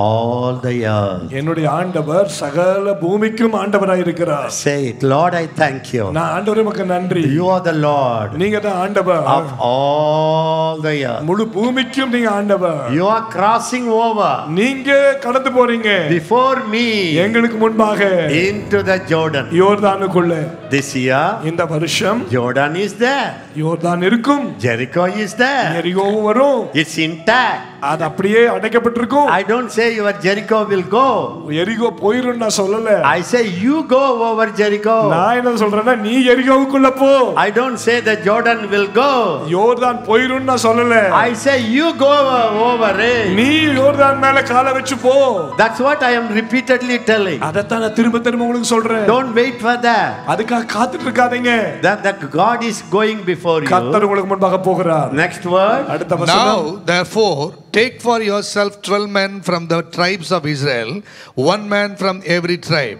all the earth என்னுடைய ஆண்டவர் சகல பூமிக்கும் ஆண்டவராய் இருக்கிறார் say it lord i thank you நான் ஆண்டவரே மக்கு நன்றி you are the lord நீங்க தான் ஆண்டவர் of all the earth முழு பூமிக்கும் நீங்க ஆண்டவர் you are crossing over நீங்க கடந்து போறீங்க before me எங்களுக்கு முன்பாக into the jordan யோர்தானுக்குள்ள this year இந்த வருஷம் jordan is there யோர்தான் இருக்கும் jericho is there எரிகோவும் வரும் it's intact அது அப்படியே அடைக்கப்பட்டிருக்கும் i don't say your jericho will go எரிகோ போயிரும் நான் சொல்லல i say you go over jericho நான் என்ன சொல்றேன்னா நீ எரிகோவுக்குள்ள போ i don't say the jordan will go யோர்தான் போயிரும் நான் சொல்லல i say you go over it நீ யோர்தான் மேல காலை வச்சு போ that's what i am repeatedly telling அதைத்தான் நான் திரும்ப திரும்ப உங்களுக்கு சொல்றேன் don't wait for that அதுக்காக காத்துட்டு இருக்காதீங்க that, that god is going before you கர்த்தர் உங்களுக்கு முன்பாக போகிறார் next word அடுத்த வசனம் Now, therefore, Take for yourself 12 men from the tribes of Israel, one man from every tribe.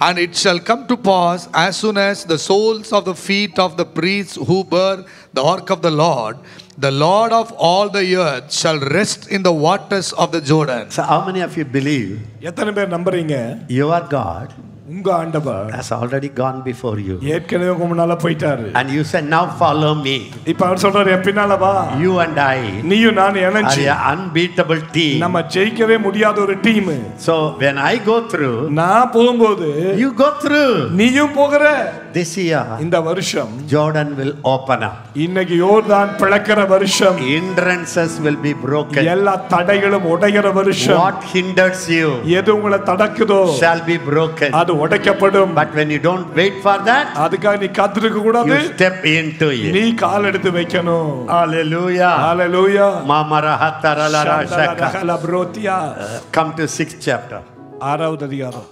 And it shall come to pass, as soon as the soles of the feet of the priests who bear the ark of the Lord, the Lord of all the earth shall rest in the waters of the Jordan. So, how many of you believe? You are God. உங்க ஆண்டவர் has already gone before you ஏற்கனவே உங்க முன்னால போயிட்டாரு and you say now follow me இப்ப அவர் சொல்றாரு என் பின்னால வா you and i நீயும் நான் are இணைஞ்சு an unbeatable team நம்ம ஜெயிக்கவே முடியாத ஒரு team so when i go through நான் போகும்போது you go through நீயும் போகிற this year இந்த வருஷம் jordan will open up இன்னைக்கு யோர்தான் பிளக்கிற வருஷம் hindrances will be broken எல்லா தடைகளும் உடைகிற வருஷம் what hinders you எது உங்களை தடக்குதோ shall be broken அது உடைக்கப்படும் but when you don't wait for that அதுக்காக நீ காத்திருக்க கூடாது you step into it நீ கால் எடுத்து வைக்கணும் hallelujah hallelujah Mamarahatarala-rashaka. ப்ரோத்தியா come to sixth chapter ஆறாவது அதிகாரம்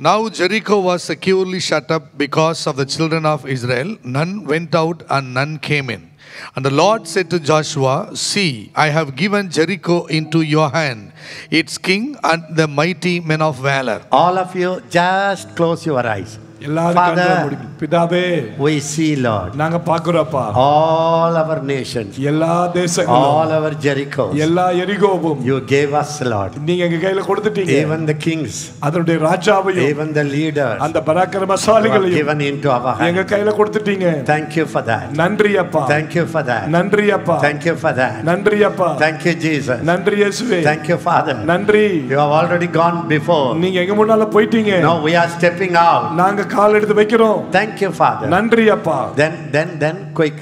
Now Jericho was securely shut up because of the children of Israel. None went out and none came in. And the Lord said to Joshua, See, I have given Jericho into your hand, its king and the mighty men of valor. all of you just close your eyes எல்லாரும் Father. கண்களை மூடிக்கணும். பிதாவே We see, Lord, நாங்க பாக்குறோப்பா all our nations, எல்லா தேசங்களும் all our Jerichos. எல்லா எரிகோவும் You gave us, Lord. நீங்க எங்க கையில கொடுத்துட்டீங்க Even the kings, அதனுடைய ராஜாவையும் even the leaders, அந்த you have பராக்கிரமசாலிகளையும் given into our எங்க hands. கையில கொடுத்துட்டீங்க Thank you for that. நன்றி அப்பா Thank you for that. நன்றி அப்பா Thank you for that. நன்றி அப்பா Thank you, Jesus. நன்றி இயேசுவே Thank you, Father. நன்றி You have already gone before. நீங்க எங்க முன்னால போயிட்டீங்க Now we are stepping out. நாங்க கால் எடுத்து வைக்கிறோம் Thank you, Father. நன்றி அப்பா Then, then, then, quick.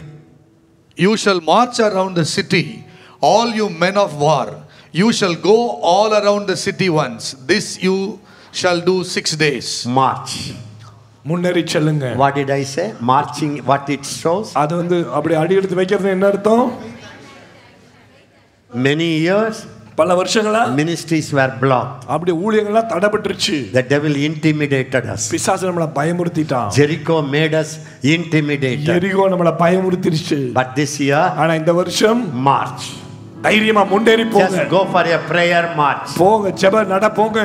You shall march around the city, all you men of war. You shall go all around the city once. This you shall do six days. March. முன்னேறி செல்லுங்க What did I say? Marching, what it shows? அது வந்து அப்படி அடி எடுத்து வைக்கிறது என்ன அர்த்தம் Many years, பல வருஷங்களா ministries were blocked. அப்படி ஊழியங்கள்லாம் தடைபட்டுருச்சு The devil intimidated us. பிசாசு நம்மள பயமுறுத்திட்டான் made us intimidated. எரிகோ நம்மள பயமுறுத்திருச்சு But this year, ஆனா இந்த வருஷம் March. தைரியமா முன்னேறி போங்க go for a prayer march. போங்க ஜெப நட போங்க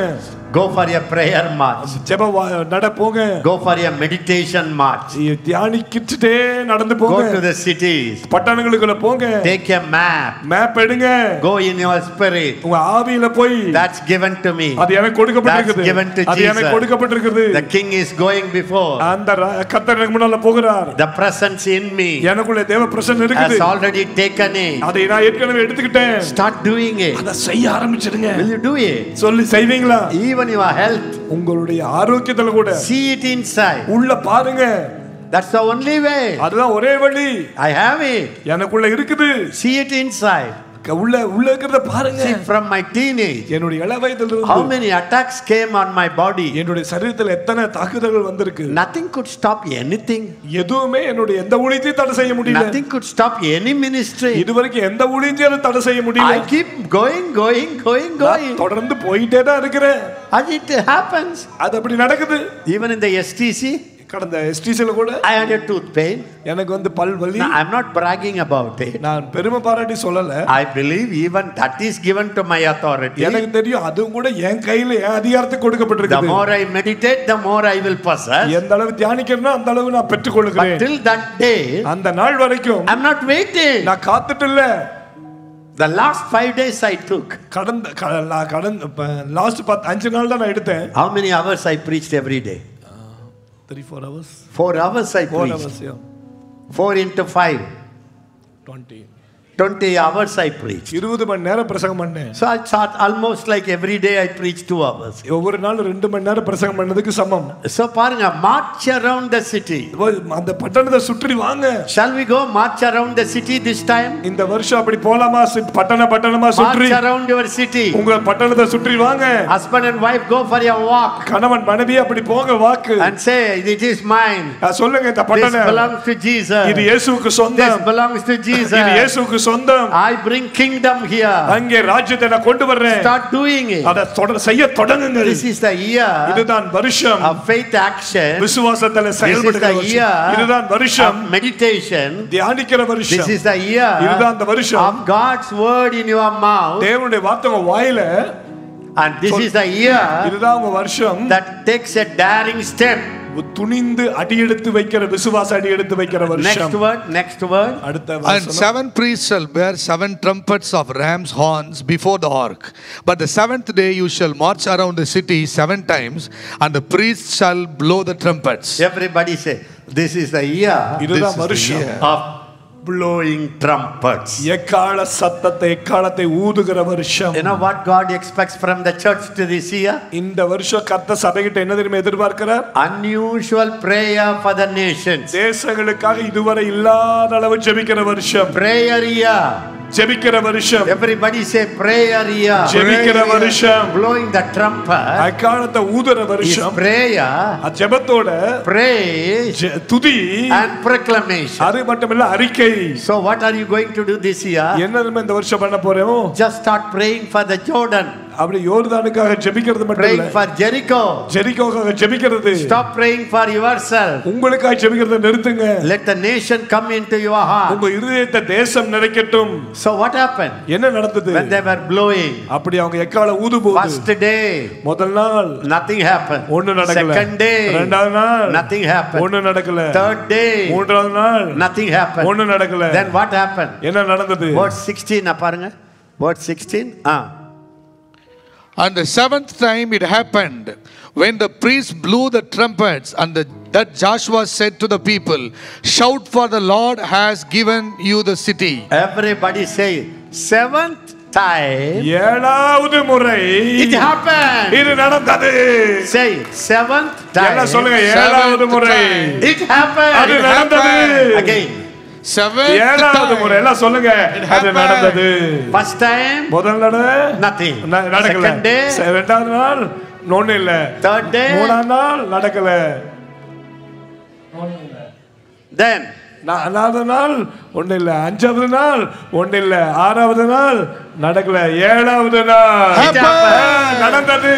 Go for a prayer march. ஜெப நட போங்க Go for a meditation march. தியானிக்கிட்டே நடந்து Go போங்க to the cities. பட்டணங்களுக்குள்ள போங்க Take a map. மேப் எடுங்க Go in your spirit. உங்க ஆவியில போய் That's given to me. அது எனக்கு கொடுக்கப்பட்டிருக்குது That's given to அது எனக்கு Jesus. கொடுக்கப்பட்டிருக்குது The king is going before. அந்த கர்த்தர் எனக்கு முன்னால போகிறார் The presence in me எனக்குள்ள தேவ பிரசன்னம் has இருக்குது already taken it. அதை நான் ஏற்கனவே எடுத்துக்கிட்டேன் Start doing it. அதை செய்ய ஆரம்பிச்சிடுங்க Will you do it? சொல்லி செய்வீங்களா Even your health. உங்களுடைய ஆரோக்கியத்துல கூட See it inside. உள்ள பாருங்க That's the only way. அதுதான் ஒரே வழி I have it. எனக்குள்ள இருக்குது See it inside. உள்ள உள்ள இருக்கிறத பாருங்க from my teenage. என்னுடைய இள வயதில் How இருந்து many attacks came on my body? என்னுடைய சரீரத்தில் எத்தனை தாக்குதல்கள் வந்திருக்கு Nothing could stop anything. எதுவுமே என்னுடைய எந்த ஊழியத்தையும் தடை செய்ய முடியல Nothing could stop any ministry. இதுவரைக்கும் எந்த ஊழியத்தையும் தடை செய்ய I முடியல keep going, going, going, going. தொடர்ந்து போயிட்டே தான் இருக்கிறேன் And it happens. அது அப்படி நடக்குது Even in the STC, கடந்த எஸ்டிசில கூட I had a tooth pain. எனக்கு வந்து பல் வலி Now, I'm not bragging about it. நான் பெருமை பாராட்டி சொல்லல I believe even that is given to my authority. எனக்கு தெரியும் அதுவும் கூட என் கையில என் அதிகாரத்துக்கு The கொடுக்கப்பட்டிருக்கு more I meditate, the more I will possess. எந்த அளவு தியானிக்கிறேனோ அந்த அளவு நான் பெற்றுக்கொள்கிறேன் till that day, அந்த நாள் வரைக்கும் I'm not waiting. நான் காத்துட்டு இல்ல The last five days I took. கடந்த கடந்த லாஸ்ட் பத்து அஞ்சு நாள் தான் நான் எடுத்தேன் How many hours I preached every day? Three, four hours? Four hours I four preached. Four hours, yeah. Four into five? Twenty. Twenty 20 hours I preached. இருபது மணி நேரம் பிரசங்கம் பண்ணேன் So I thought almost like every day I preach two hours. ஒவ்வொரு நாள் ரெண்டு மணி நேரம் பிரசங்கம் பண்ணதுக்கு சமம் So பாருங்க march around the city. அந்த பட்டணத்தை சுற்றி வாங்க Shall we go march around the city this time? இந்த வருஷம் அப்படி போலாமா சு- பட்டண பட்டணமா சுற்றி around your city. உங்க பட்டணத்தை சுற்றி வாங்க Husband and wife go for a walk கணவன் மனைவி அப்படி போங்க வாக்கு say, It is mine. அஹ் சொல்லுங்க இந்த பட்டணம் belongs to Jesus. இது இயேசுவுக்கு சொந்தம் belongs to இது Jesus. இயேசுவுக்கு சொந்தம் I bring kingdom here. அங்கே ராஜ்யத்தை நான் கொண்டு வர்றேன் Start doing it. அதை தொடர் செய்ய தொடங்குங்கள் This is the year இதுதான் வருஷம் of faith action. விசுவாசத்துல is செயல்படுகிற the வருஷம். year இதுதான் வருஷம் meditation. தியானிக்கிற This வருஷம் is the year இதுதான் அந்த வருஷம் of God's word in your mouth. தேவனுடைய வார்த்தை உங்க வாயில And this is the year இதுதான் உங்க வருஷம் that takes a daring step. துணிந்து அடியெடுத்து வைக்கிற விசுவாச அடியெடுத்து வைக்கிற Next வருஷம் word, next word. அடுத்த And வசனம். seven priests shall bear seven trumpets of ram's horns before the ark. But the seventh day you shall march around the city seven times, and the priests shall blow the trumpets. Everybody say, this is the year இதுதான் This is the வருஷம் year. of blowing trumpets. எக்கால சத்தத்தை எக்காலத்தை ஊதுகிற வருஷம் You know what God expects from the church to this year? இந்த வருஷம் கர்த்த சபைகிட்ட என்ன தெரியுமா எதிர்பார்க்கிறார் Unusual prayer for the nations. தேசங்களுக்காக இதுவரை இல்லாத அளவு ஜெபிக்கிற வருஷம் Prayer year. ஜெபிக்கிற வருஷம் Everybody say prayer year. ஜெபிக்கிற வருஷம் Blowing the trumpet அக்காலத்தை ஊதுற வருஷம் prayer, அது ஜெபத்தோட praise, துதி and proclamation. அது மட்டுமில்ல அறிக்கை So what are you going to do this year? என்ன தெரியுமா இந்த வருஷம் பண்ண போறோம் Just start praying for the Jordan. அப்படி யோர்தானுக்காக ஜெபிக்கிறது மட்டும் இல்ல for Jericho. ஜெரிகோக்காக ஜெபிக்கிறது Stop praying for yourself. உங்களுக்காக ஜெபிக்கிறத நிறுத்துங்க Let the nation come into your heart. உங்க இருதயத்தை தேசம் நிறைக்கட்டும் So what happened? என்ன நடந்தது When they were blowing, அப்படி அவங்க எக்கால ஊது போகுது first day, முதல் நாள் nothing happened. ஒண்ணு நடக்கல Second day, ரெண்டாவது நாள் nothing happened. ஒண்ணு நடக்கல Third day, மூன்றாவது நாள் nothing happened. ஒண்ணு நடக்கல Then what happened? என்ன நடந்தது Verse 16, ah, பாருங்க. Verse 16. Ah. And the seventh time it happened when the priests blew the trumpets, and the, that Joshua said to the people, Shout, for the Lord has given you the city. Everybody say, seventh time, ஏழாவது முறை it happened. இது நடந்தது Say, seventh எல்லாம் time, சொல்லுங்க Seventh ஏழாவது முறை time. it அது happened. நடந்தது Again, Seventh ஏழாவது முறை. எல்லாம் சொல்லுங்க. அது. நடந்தது. First time, முதல் தடவை? nothing. ந- நடக்கல. Second day, ச- ரெண்டாவது நாள் ஒண்ணு இல்ல. third day, மூணாம் நாள் நடக்கல. then நாலாவது நாள் ஒண்ணு இல்ல. அஞ்சாவது நாள் ஒண்ணு இல்ல. ஆறாவது நாள் நடக்கல ஏழாவது நாள் நடந்தது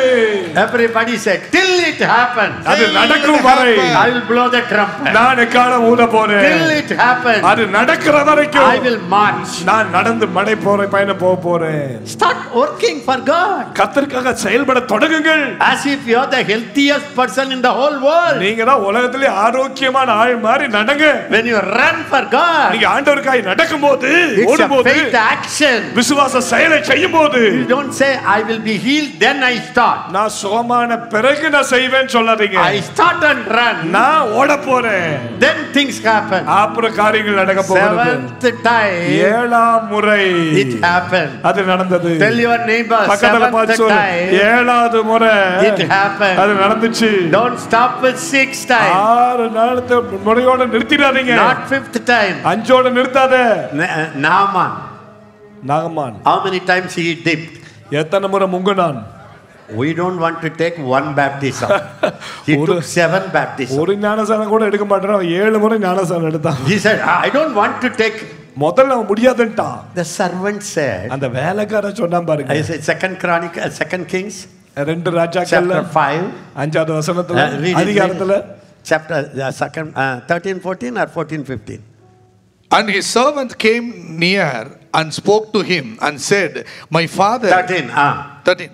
everybody said, till it happened. அது நடக்கும் வரை I will blow the trumpet. நான் எக்காலம் ஊத Till போறேன் it happened, அது நடக்கிற I வரைக்கும் will march. நான் நடந்து மடை போறேன் பயணம் போக போறேன் Start working for God. கத்தருக்காக செயல்பட தொடங்குங்கள் As if you're the healthiest person in the whole world. நீங்க தான் உலகத்திலே ஆரோக்கியமான ஆள் மாதிரி நடங்க When you run for God, நீங்க ஆண்டவருக்காய் நடக்கும் போது it's a ஓடும்போது faith action. விசுவாச செயலை செய்யும் போது You don't say, I will be healed, then I start. நான் சுகமான பிறகு நான் செய்வேன் சொல்லாதீங்க I start and run, நான் ஓட போறேன் then things happen. அப்புறம் காரியங்கள் நடக்க போகிறது Seventh time, ஏழாம் முறை it happened. அது நடந்தது Tell your neighbor, பக்கத்துல பார்த்து சொல்லு ஏழாவது முறை it happened. அது நடந்துச்சு Don't stop with sixth time, ஆறு நாளத்தை முறையோட நிறுத்திடாதீங்க not fifth time. அஞ்சோட நிறுத்தாத Naaman, நாகமான் how many times he dipped? எத்தனை முறை முங்குனான் We don't want to take one baptism. He ஒரு- took seven baptisms. ஒரு ஞானசானம் கூட எடுக்க மாட்டேன் அவன் ஏழு முறை ஞானசானம் எடுத்தான் He said, I don't want to take. முதல்ல அவன் முடியாதுன்ட்டான் The servant said, அந்த வேலைக்காரன் சொன்னான் பாருங்க I said, Second Chronic, uh, Second Kings, ரெண்டு ராஜாக்கள்ல chapter 5. அஞ்சாவது வசனத்துல Uh, அதிகாரத்துல. Chapter uh, second, uh, 13, 14 or 14, 15. And his servant came near and spoke to him and said, My father. 13, ah. 13.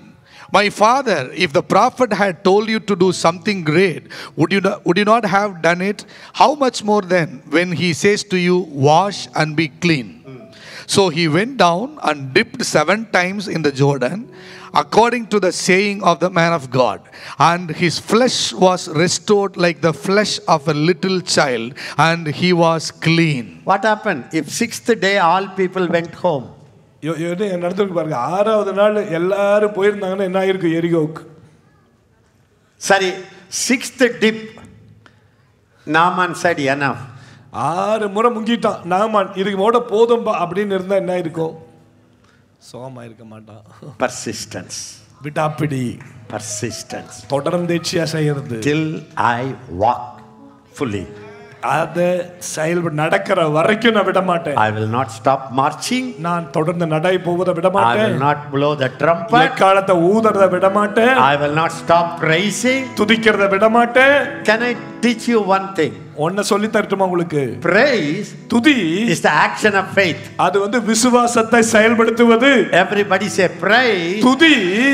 My father, if the prophet had told you to do something great, would you, not, would you not have done it? How much more then when he says to you, Wash and be clean? So he went down and dipped seven times in the Jordan, according to the saying of the man of God. And his flesh was restored like the flesh of a little child, and he was clean. What happened? If sixth day all people went home, யோ- யோ- என்ன நடந்திருக்கு பாருங்க ஆறாவது நாள் எல்லாரும் போயிருந்தாங்கன்னா என்ன ஆயிருக்கு எரிகோவுக்கு sorry, sixth dip, Naaman said, enough. ஆறு முறை முங்கிட்டான் நாமான் இதுக்கு மோட போதும்பா அப்படின்னு இருந்தா என்ன இருக்கும் சோகமா இருக்க மாட்டான் Persistence. விடாப்பிடி Persistence. தொடர்ந்தேச்சியா செய்யறது Till I walk fully. அதை செயல்பட நடக்கிற வரைக்கும் நான் விட மாட்டேன் I will not stop marching. நான் தொடர்ந்து நடை போவதை விட I will மாட்டேன் not blow the trumpet. எக்காலத்தை ஊதுறத விட மாட்டேன் I will not stop praising. துதிக்கிறத விட மாட்டேன் Can I teach you one thing? ஒன்ன சொல்லி தரட்டுமா உங்களுக்கு Praise துதி is the action of faith. அது வந்து விசுவாசத்தை செயல்படுத்துவது Everybody say praise துதி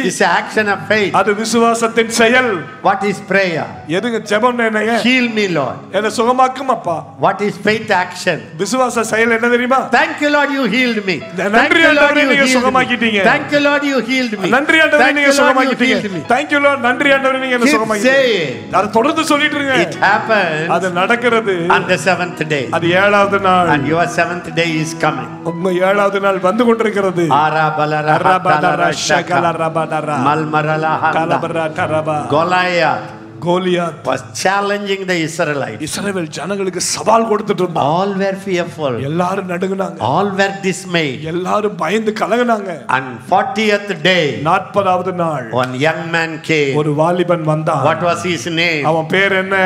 is the action of faith. அது விசுவாசத்தின் செயல் What is prayer? எதுங்க ஜெபம் என்னங்க Heal me, Lord. என்ன சுகமாக்கும் அப்பா What is faith action? விசுவாச செயல் என்ன தெரியுமா Thank you, Lord, you healed me. Thank நன்றி you, Lord, ஆண்டவரே, you நீங்க. சுகமாக்கிட்டீங்க. Thank you, Lord, you healed me. நன்றி ஆண்டவரே Thank நீங்க you, Lord, you சுகமாக்கிட்டீங்க. தேங்க் யூ லார்ட் நன்றி ஆண்டவரே நீங்க என்ன சுகமாக்கிட்டீங்க. அதை தொடர்ந்து சொல்லிட்டு இருங்க It happens அது நடக்கிறது on the seventh day. அது ஏழாவது நாள் And your seventh day is coming. உங்க ஏழாவது நாள் வந்து கொண்டிருக்கிறது Ara balara அரபதர hatala ஷகல shaka. ரபதர Malmarala handa. கலபர கரபா Goliath Goliath was challenging the Israelites. இஸ்ரவேல் ஜனங்களுக்கு சவால் கொடுத்துட்டு இருந்தான் All were fearful. எல்லாரும் நடுங்குனாங்க All were dismayed. எல்லாரும் பயந்து கலங்குனாங்க And 40th day, நாற்பதாவது நாள் one young man came. ஒரு வாலிபன் வந்தான் What was his name? அவன் பேர் என்ன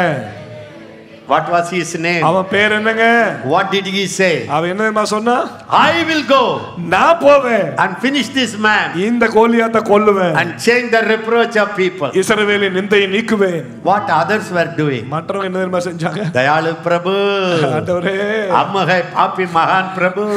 What was his name? அவன் பேர் என்னங்க What did he say? அவன் என்ன தெரியுமா சொன்னா I will go நான் போவேன் and finish this man இந்த கோலியாத்த கொல்லுவேன் and change the reproach of people. இஸ்ரவேலின் நிந்தையை நீக்குவேன் What others were doing. மற்றவங்க என்ன தெரியுமா செஞ்சாங்க Dayalu Prabhu. ஆண்டவரே Ammagai Papi Mahan Prabhu.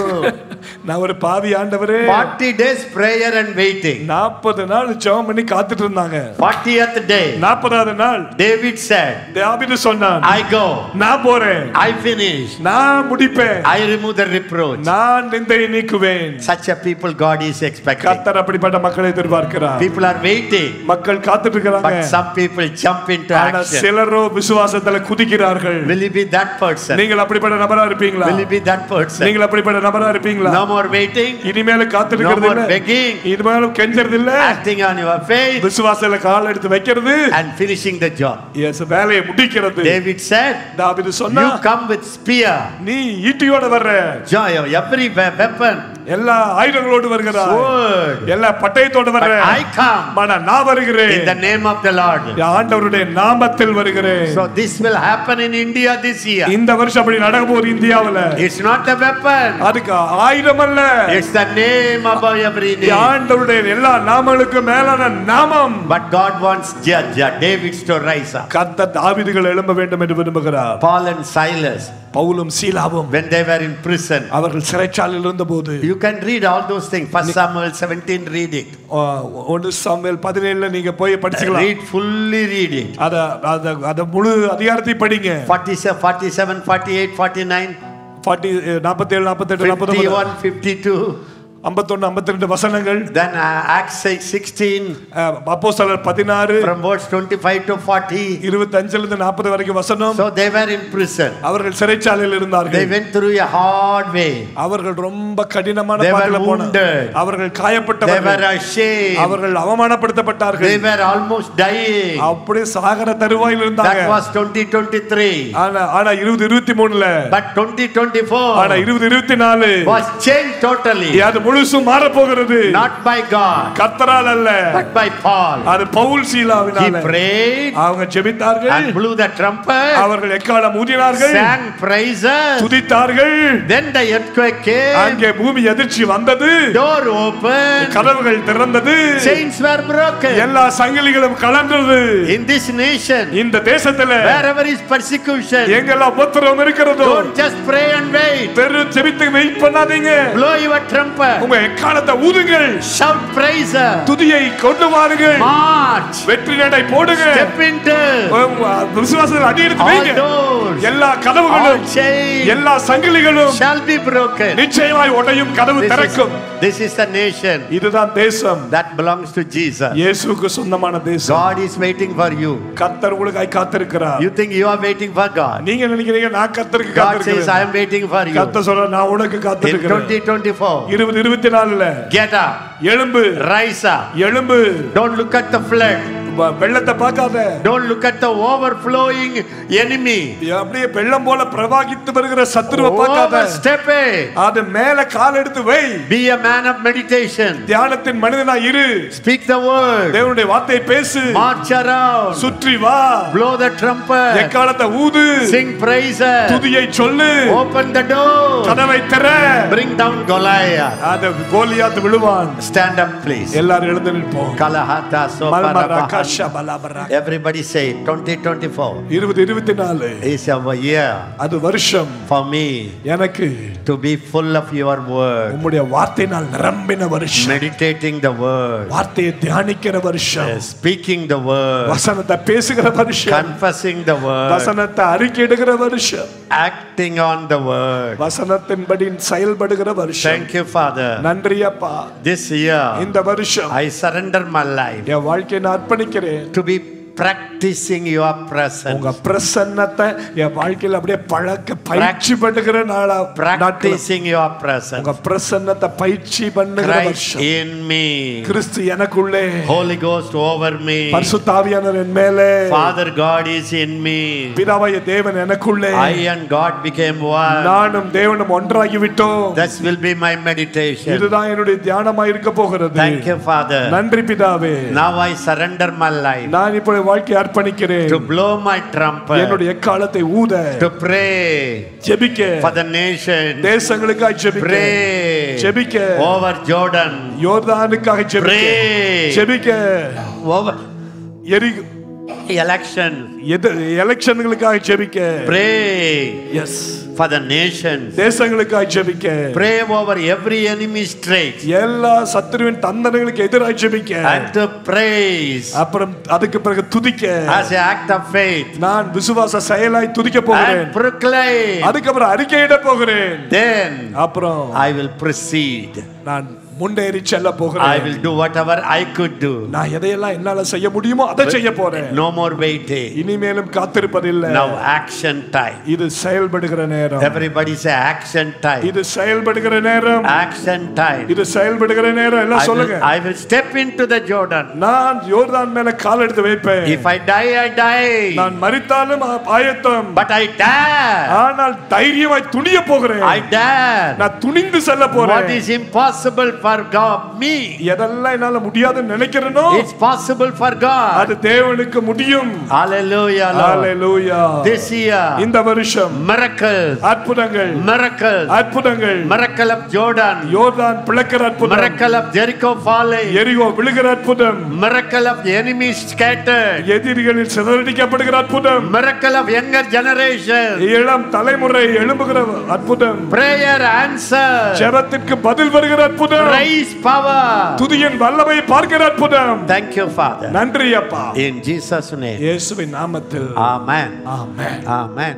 நான் ஒரு பாவி ஆண்டவரே 40 days prayer and waiting. நாற்பது நாள் ஜெபம் பண்ணி காத்துட்டு இருந்தாங்க 40th day, நாற்பதாவது நாள் David said, தாவீது சொன்னான் I go, நான் போறேன் I finish, நான் முடிப்பேன் I remove the reproach. நான் நிந்தையை நீக்குவேன் Such a people God is expecting. கர்த்தர் அப்படிப்பட்ட மக்களை எதிர்பார்க்கிறார் People are waiting, மக்கள் காத்துட்டு இருக்காங்க but some people jump into action. சிலரோ விசுவாசத்துல குதிக்கிறார்கள் Will you be that person? நீங்கள் அப்படிப்பட்ட நபரா இருப்பீங்களா Will you be that person? நீங்கள் அப்படிப்பட்ட நபரா இருப்பீங்களா No more waiting, இனிமேல காத்து no இருக்கிறது more இல்ல begging, இனிமேலும் கெஞ்சறது இல்ல acting on your faith, விசுவாசத்துல கால் எடுத்து வைக்கிறது and finishing the job. Yes வேலையை முடிக்கிறது David said, தாவீது சொன்னா You come with spear, நீ ஈட்டியோட வர்ற every we- weapon, எல்லா ஆயுதங்களோடு sword. எல்லா பட்டயத்தோடு வர்ற I come ஆனா நான் வருகிறேன் in the name of the Lord. ஆண்டவருடைய நாமத்தில் வருகிறேன் So this will happen in India this year. இந்த வருஷம் அப்படி நடக்க போகுது இந்தியாவுல It's not a weapon. அதுக்கு ஆயுதம் அல்ல It's the name above every name. ஆண்டவருடைய எல்லா நாமங்களுக்கும் மேலான நாமம் But God wants David to rise up. கத்த தாவிதுகள் எழும்ப வேண்டும் என்று விரும்புகிறார் Paul and Silas, பவுலும் சீலாவும் when they were in prison, அவர்கள் சிறைச்சாலையில் இருந்த போது you can read all those things. First Samuel 17, read it. ஒன்று சாமுவேல் பதினேழுல நீங்க போய் படிச்சுக்கலாம் Read, fully read it. அத அத அத முழு அதிகாரத்தை படிங்க 47, 47 48, 49, ஃபார்ட்டி நாற்பத்தி ஏழு நாற்பத்தெட்டு நாற்பத்தி 51, 52. ஐம்பத்தொன்னு ஐம்பத்தி ரெண்டு வசனங்கள் Acts 6, 16, அப்போ சிலர் பதினாறு from verse 25 to 40. இருபத்தி அஞ்சுல இருந்து நாற்பது வரைக்கும் வசனம் So they were in prison. அவர்கள் சிறைச்சாலையில் They இருந்தார்கள் went through a hard way. அவர்கள் ரொம்ப கடினமான They பாதையில போனாங்க. அவர்கள் They were காயப்பட்டவர்கள் ashamed. அவர்கள் அவமானப்படுத்தப்பட்டார்கள் They were almost dying. அப்படியே சாகர தருவாயில் இருந்தாங்க That was 2023. ஆனா ஆனா இருபது இருபத்தி மூணுல But 2024 ஆனா இருபது இருபத்தி நாலு was changed totally. அது முழுசும் மாற போகிறது Not by God, கத்தரால் அல்ல but by Paul. அது பவுல் He சீலாவினால prayed அவங்க ஜெபித்தார்கள் and blew the trumpet, அவர்கள் எக்காலம் ஊதினார்கள் sang praises. துதித்தார்கள் Then the earthquake came, அங்கே பூமி எதிர்ச்சி வந்தது door opened, கதவுகள் திறந்தது chains were broken. எல்லா சங்கிலிகளும் கலந்தது In this nation, இந்த தேசத்துல wherever is persecution, எங்கெல்லாம் உபத்திரம் இருக்கிறதோ don't just pray and wait. பெரு ஜெபித்து வெயிட் பண்ணாதீங்க Blow your trumpet, உங்க எக்காலத்தை ஊதுங்கள். Shout praises, துதியை கொண்டு வாருங்கள். March, வெற்றி நடை போடுங்க step into. விசுவாசத்தில் அடி எடுத்து வைங்க. எல்லா கதவுகளும் எல்லா சங்கிலிகளும் shall be broken. நிச்சயமாய் உடையும் கதவு திறக்கும். This is the nation இதுதான் தேசம் that belongs to Jesus. இயேசுவுக்கு சொந்தமான தேசம் God is waiting for you. கத்தர் உங்களுக்காய் காத்திருக்கிறார் You think you are waiting for God? நீங்க நினைக்கிறீங்க நான் கத்தருக்கு God says, I காத்திருக்கிறேன் am waiting for you. கத்த சொல்ற நான் உனக்கு In காத்திருக்கிறேன் 2024, இருபது இருபத்தி நாலுல get up, எழும்பு rise up. எழும்பு Don't look at the flood. வெள்ளத்தை பார்க்காத Don't look at the overflowing enemy. அப்படியே வெள்ளம் போல பிரவாகித்து வருகிற சத்துருவை பார்க்காத it. அது மேல கால் எடுத்து வை Be a man of meditation. தியானத்தின் மனிதனா இரு Speak the word. தேவனுடைய வார்த்தையை பேசு March around. சுற்றி வா Blow the trumpet. எக்காலத்தை ஊது Sing praises. துதியை சொல்லு Open the door. கதவை திற Bring down Goliath. அது கோலியாத்து விழுவான் Stand up, please. எல்லாரும் எழுந்து நிற்போம். காஷா பலாபரா. Everybody say 2024 இருபது இருபத்தி நாலு is our year அது வருஷம் for me எனக்கு to be full of your word. உம்முடைய வார்த்தையினால் நிரம்பின வருஷம் Meditating the word. வார்த்தையை தியானிக்கிற வருஷம் Speaking the word. வசனத்தை பேசுகிற வருஷம் Confessing the word. வசனத்தை அறிக்கையிடுகிற வருஷம் Acting on the word. வசனத்தின்படி செயல்படுகிற வருஷம் Thank you, Father. நன்றி அப்பா This year, இந்த வருஷம் I surrender my life என் வாழ்க்கையை நான் அர்ப்பணிக்கிறேன் to be practicing your presence. உங்க பிரசன்னத்தை என் வாழ்க்கையில அப்படியே பழக்க பயிற்சி பண்ணுகிற நாளா Practicing your presence. உங்க பிரசன்னத்தை பயிற்சி பண்ணுகிற வருஷம் in me. கிறிஸ்து எனக்குள்ளே Holy Ghost over me. பரிசுத்தாவியானவர் என் மேலே Father God is in me. பிதாவாய தேவன் எனக்குள்ளே I and God became one. நானும் தேவனும் ஒன்றாகி விட்டோம் That will be my meditation. இதுதான் என்னுடைய தியானமா இருக்க போகிறது Thank you, Father. நன்றி பிதாவே Now I surrender my life நான் இப்போ வாழ்க்கை அர்ப்பணிக்கிறேன். To blow my trumpet, என்னுடைய எக்காலத்தை ஊத. To pray. ஜெபிக்க. For the nation, தேசங்களுக்காக ஜெபிக்க. Pray. ஜெபிக்க. Over Jordan, யோர்தானுக்காக ஜெபிக்க. Pray. ஜெபிக்க. Over. எரி election, எலெக்ஷன்களுக்காக ஜெபிக்க. Pray as for the nations, தேசங்களுக்காக ஜெபிக்க. Pray over every enemy straight, எல்லா சத்துருவின் தந்தனைகளுக்கு எதிராக ஜெபிக்க. And to praise. அப்புறம் அதுக்கு பிறகு துதிக்க. As an act of faith, நான் விசுவாச செயலாய் துதிக்க போகிறேன். and proclaim. அதுக்கப்புறம் அறிக்கையிட போகிறேன். Then அப்புறம் I will proceed. நான் முன்னேறி செல்ல I போகிறேன் will do whatever I could do. நான் எதையெல்லாம் என்னால செய்ய முடியுமோ அதை செய்ய போறேன் No more waiting. இனிமேலும் காத்திருப்பதில்லை Now action time. இது செயல்படுகிற நேரம் Everybody say action time. இது செயல்படுகிற நேரம் Action time. இது செயல்படுகிற நேரம் எல்லாம் சொல்லுங்க I will step into the Jordan. நான் யோர்தான் மேல கால் எடுத்து வைப்பேன் If I die, I die. நான் மரித்தாலும் ஆயத்தம் But I dare. ஆனால் தைரியமாய் துணிய போகிறேன் I dare. நான் துணிந்து செல்ல What போறேன் is impossible for God, me, எதெல்லாம் என்னால முடியாதுன்னு நினைக்கிறேனோ it's possible for God. அது தேவனுக்கு முடியும் Hallelujah, Lord. Hallelujah This year, இந்த வருஷம் miracles, அற்புதங்கள் miracles, அற்புதங்கள் miracle of Jordan, யோர்தான் பிளக்கிற அற்புதம் miracle of Jericho falling, எரிகோ விழுகிற அற்புதம் miracle of enemies scattered, எதிரிகளில் சிதறடிக்கப்படுகிற அற்புதம் miracle of younger generation, இளம் தலைமுறை எழும்புகிற அற்புதம் prayer answer, ஜெபத்திற்கு பதில் வருகிற அற்புதம் praise power. துதியின் வல்லமை பார்க்கிற அற்புதம் Thank you, Father. நன்றி அப்பா In Jesus' name. இயேசுவின் நாமத்தில் Amen. ஆமென் Amen.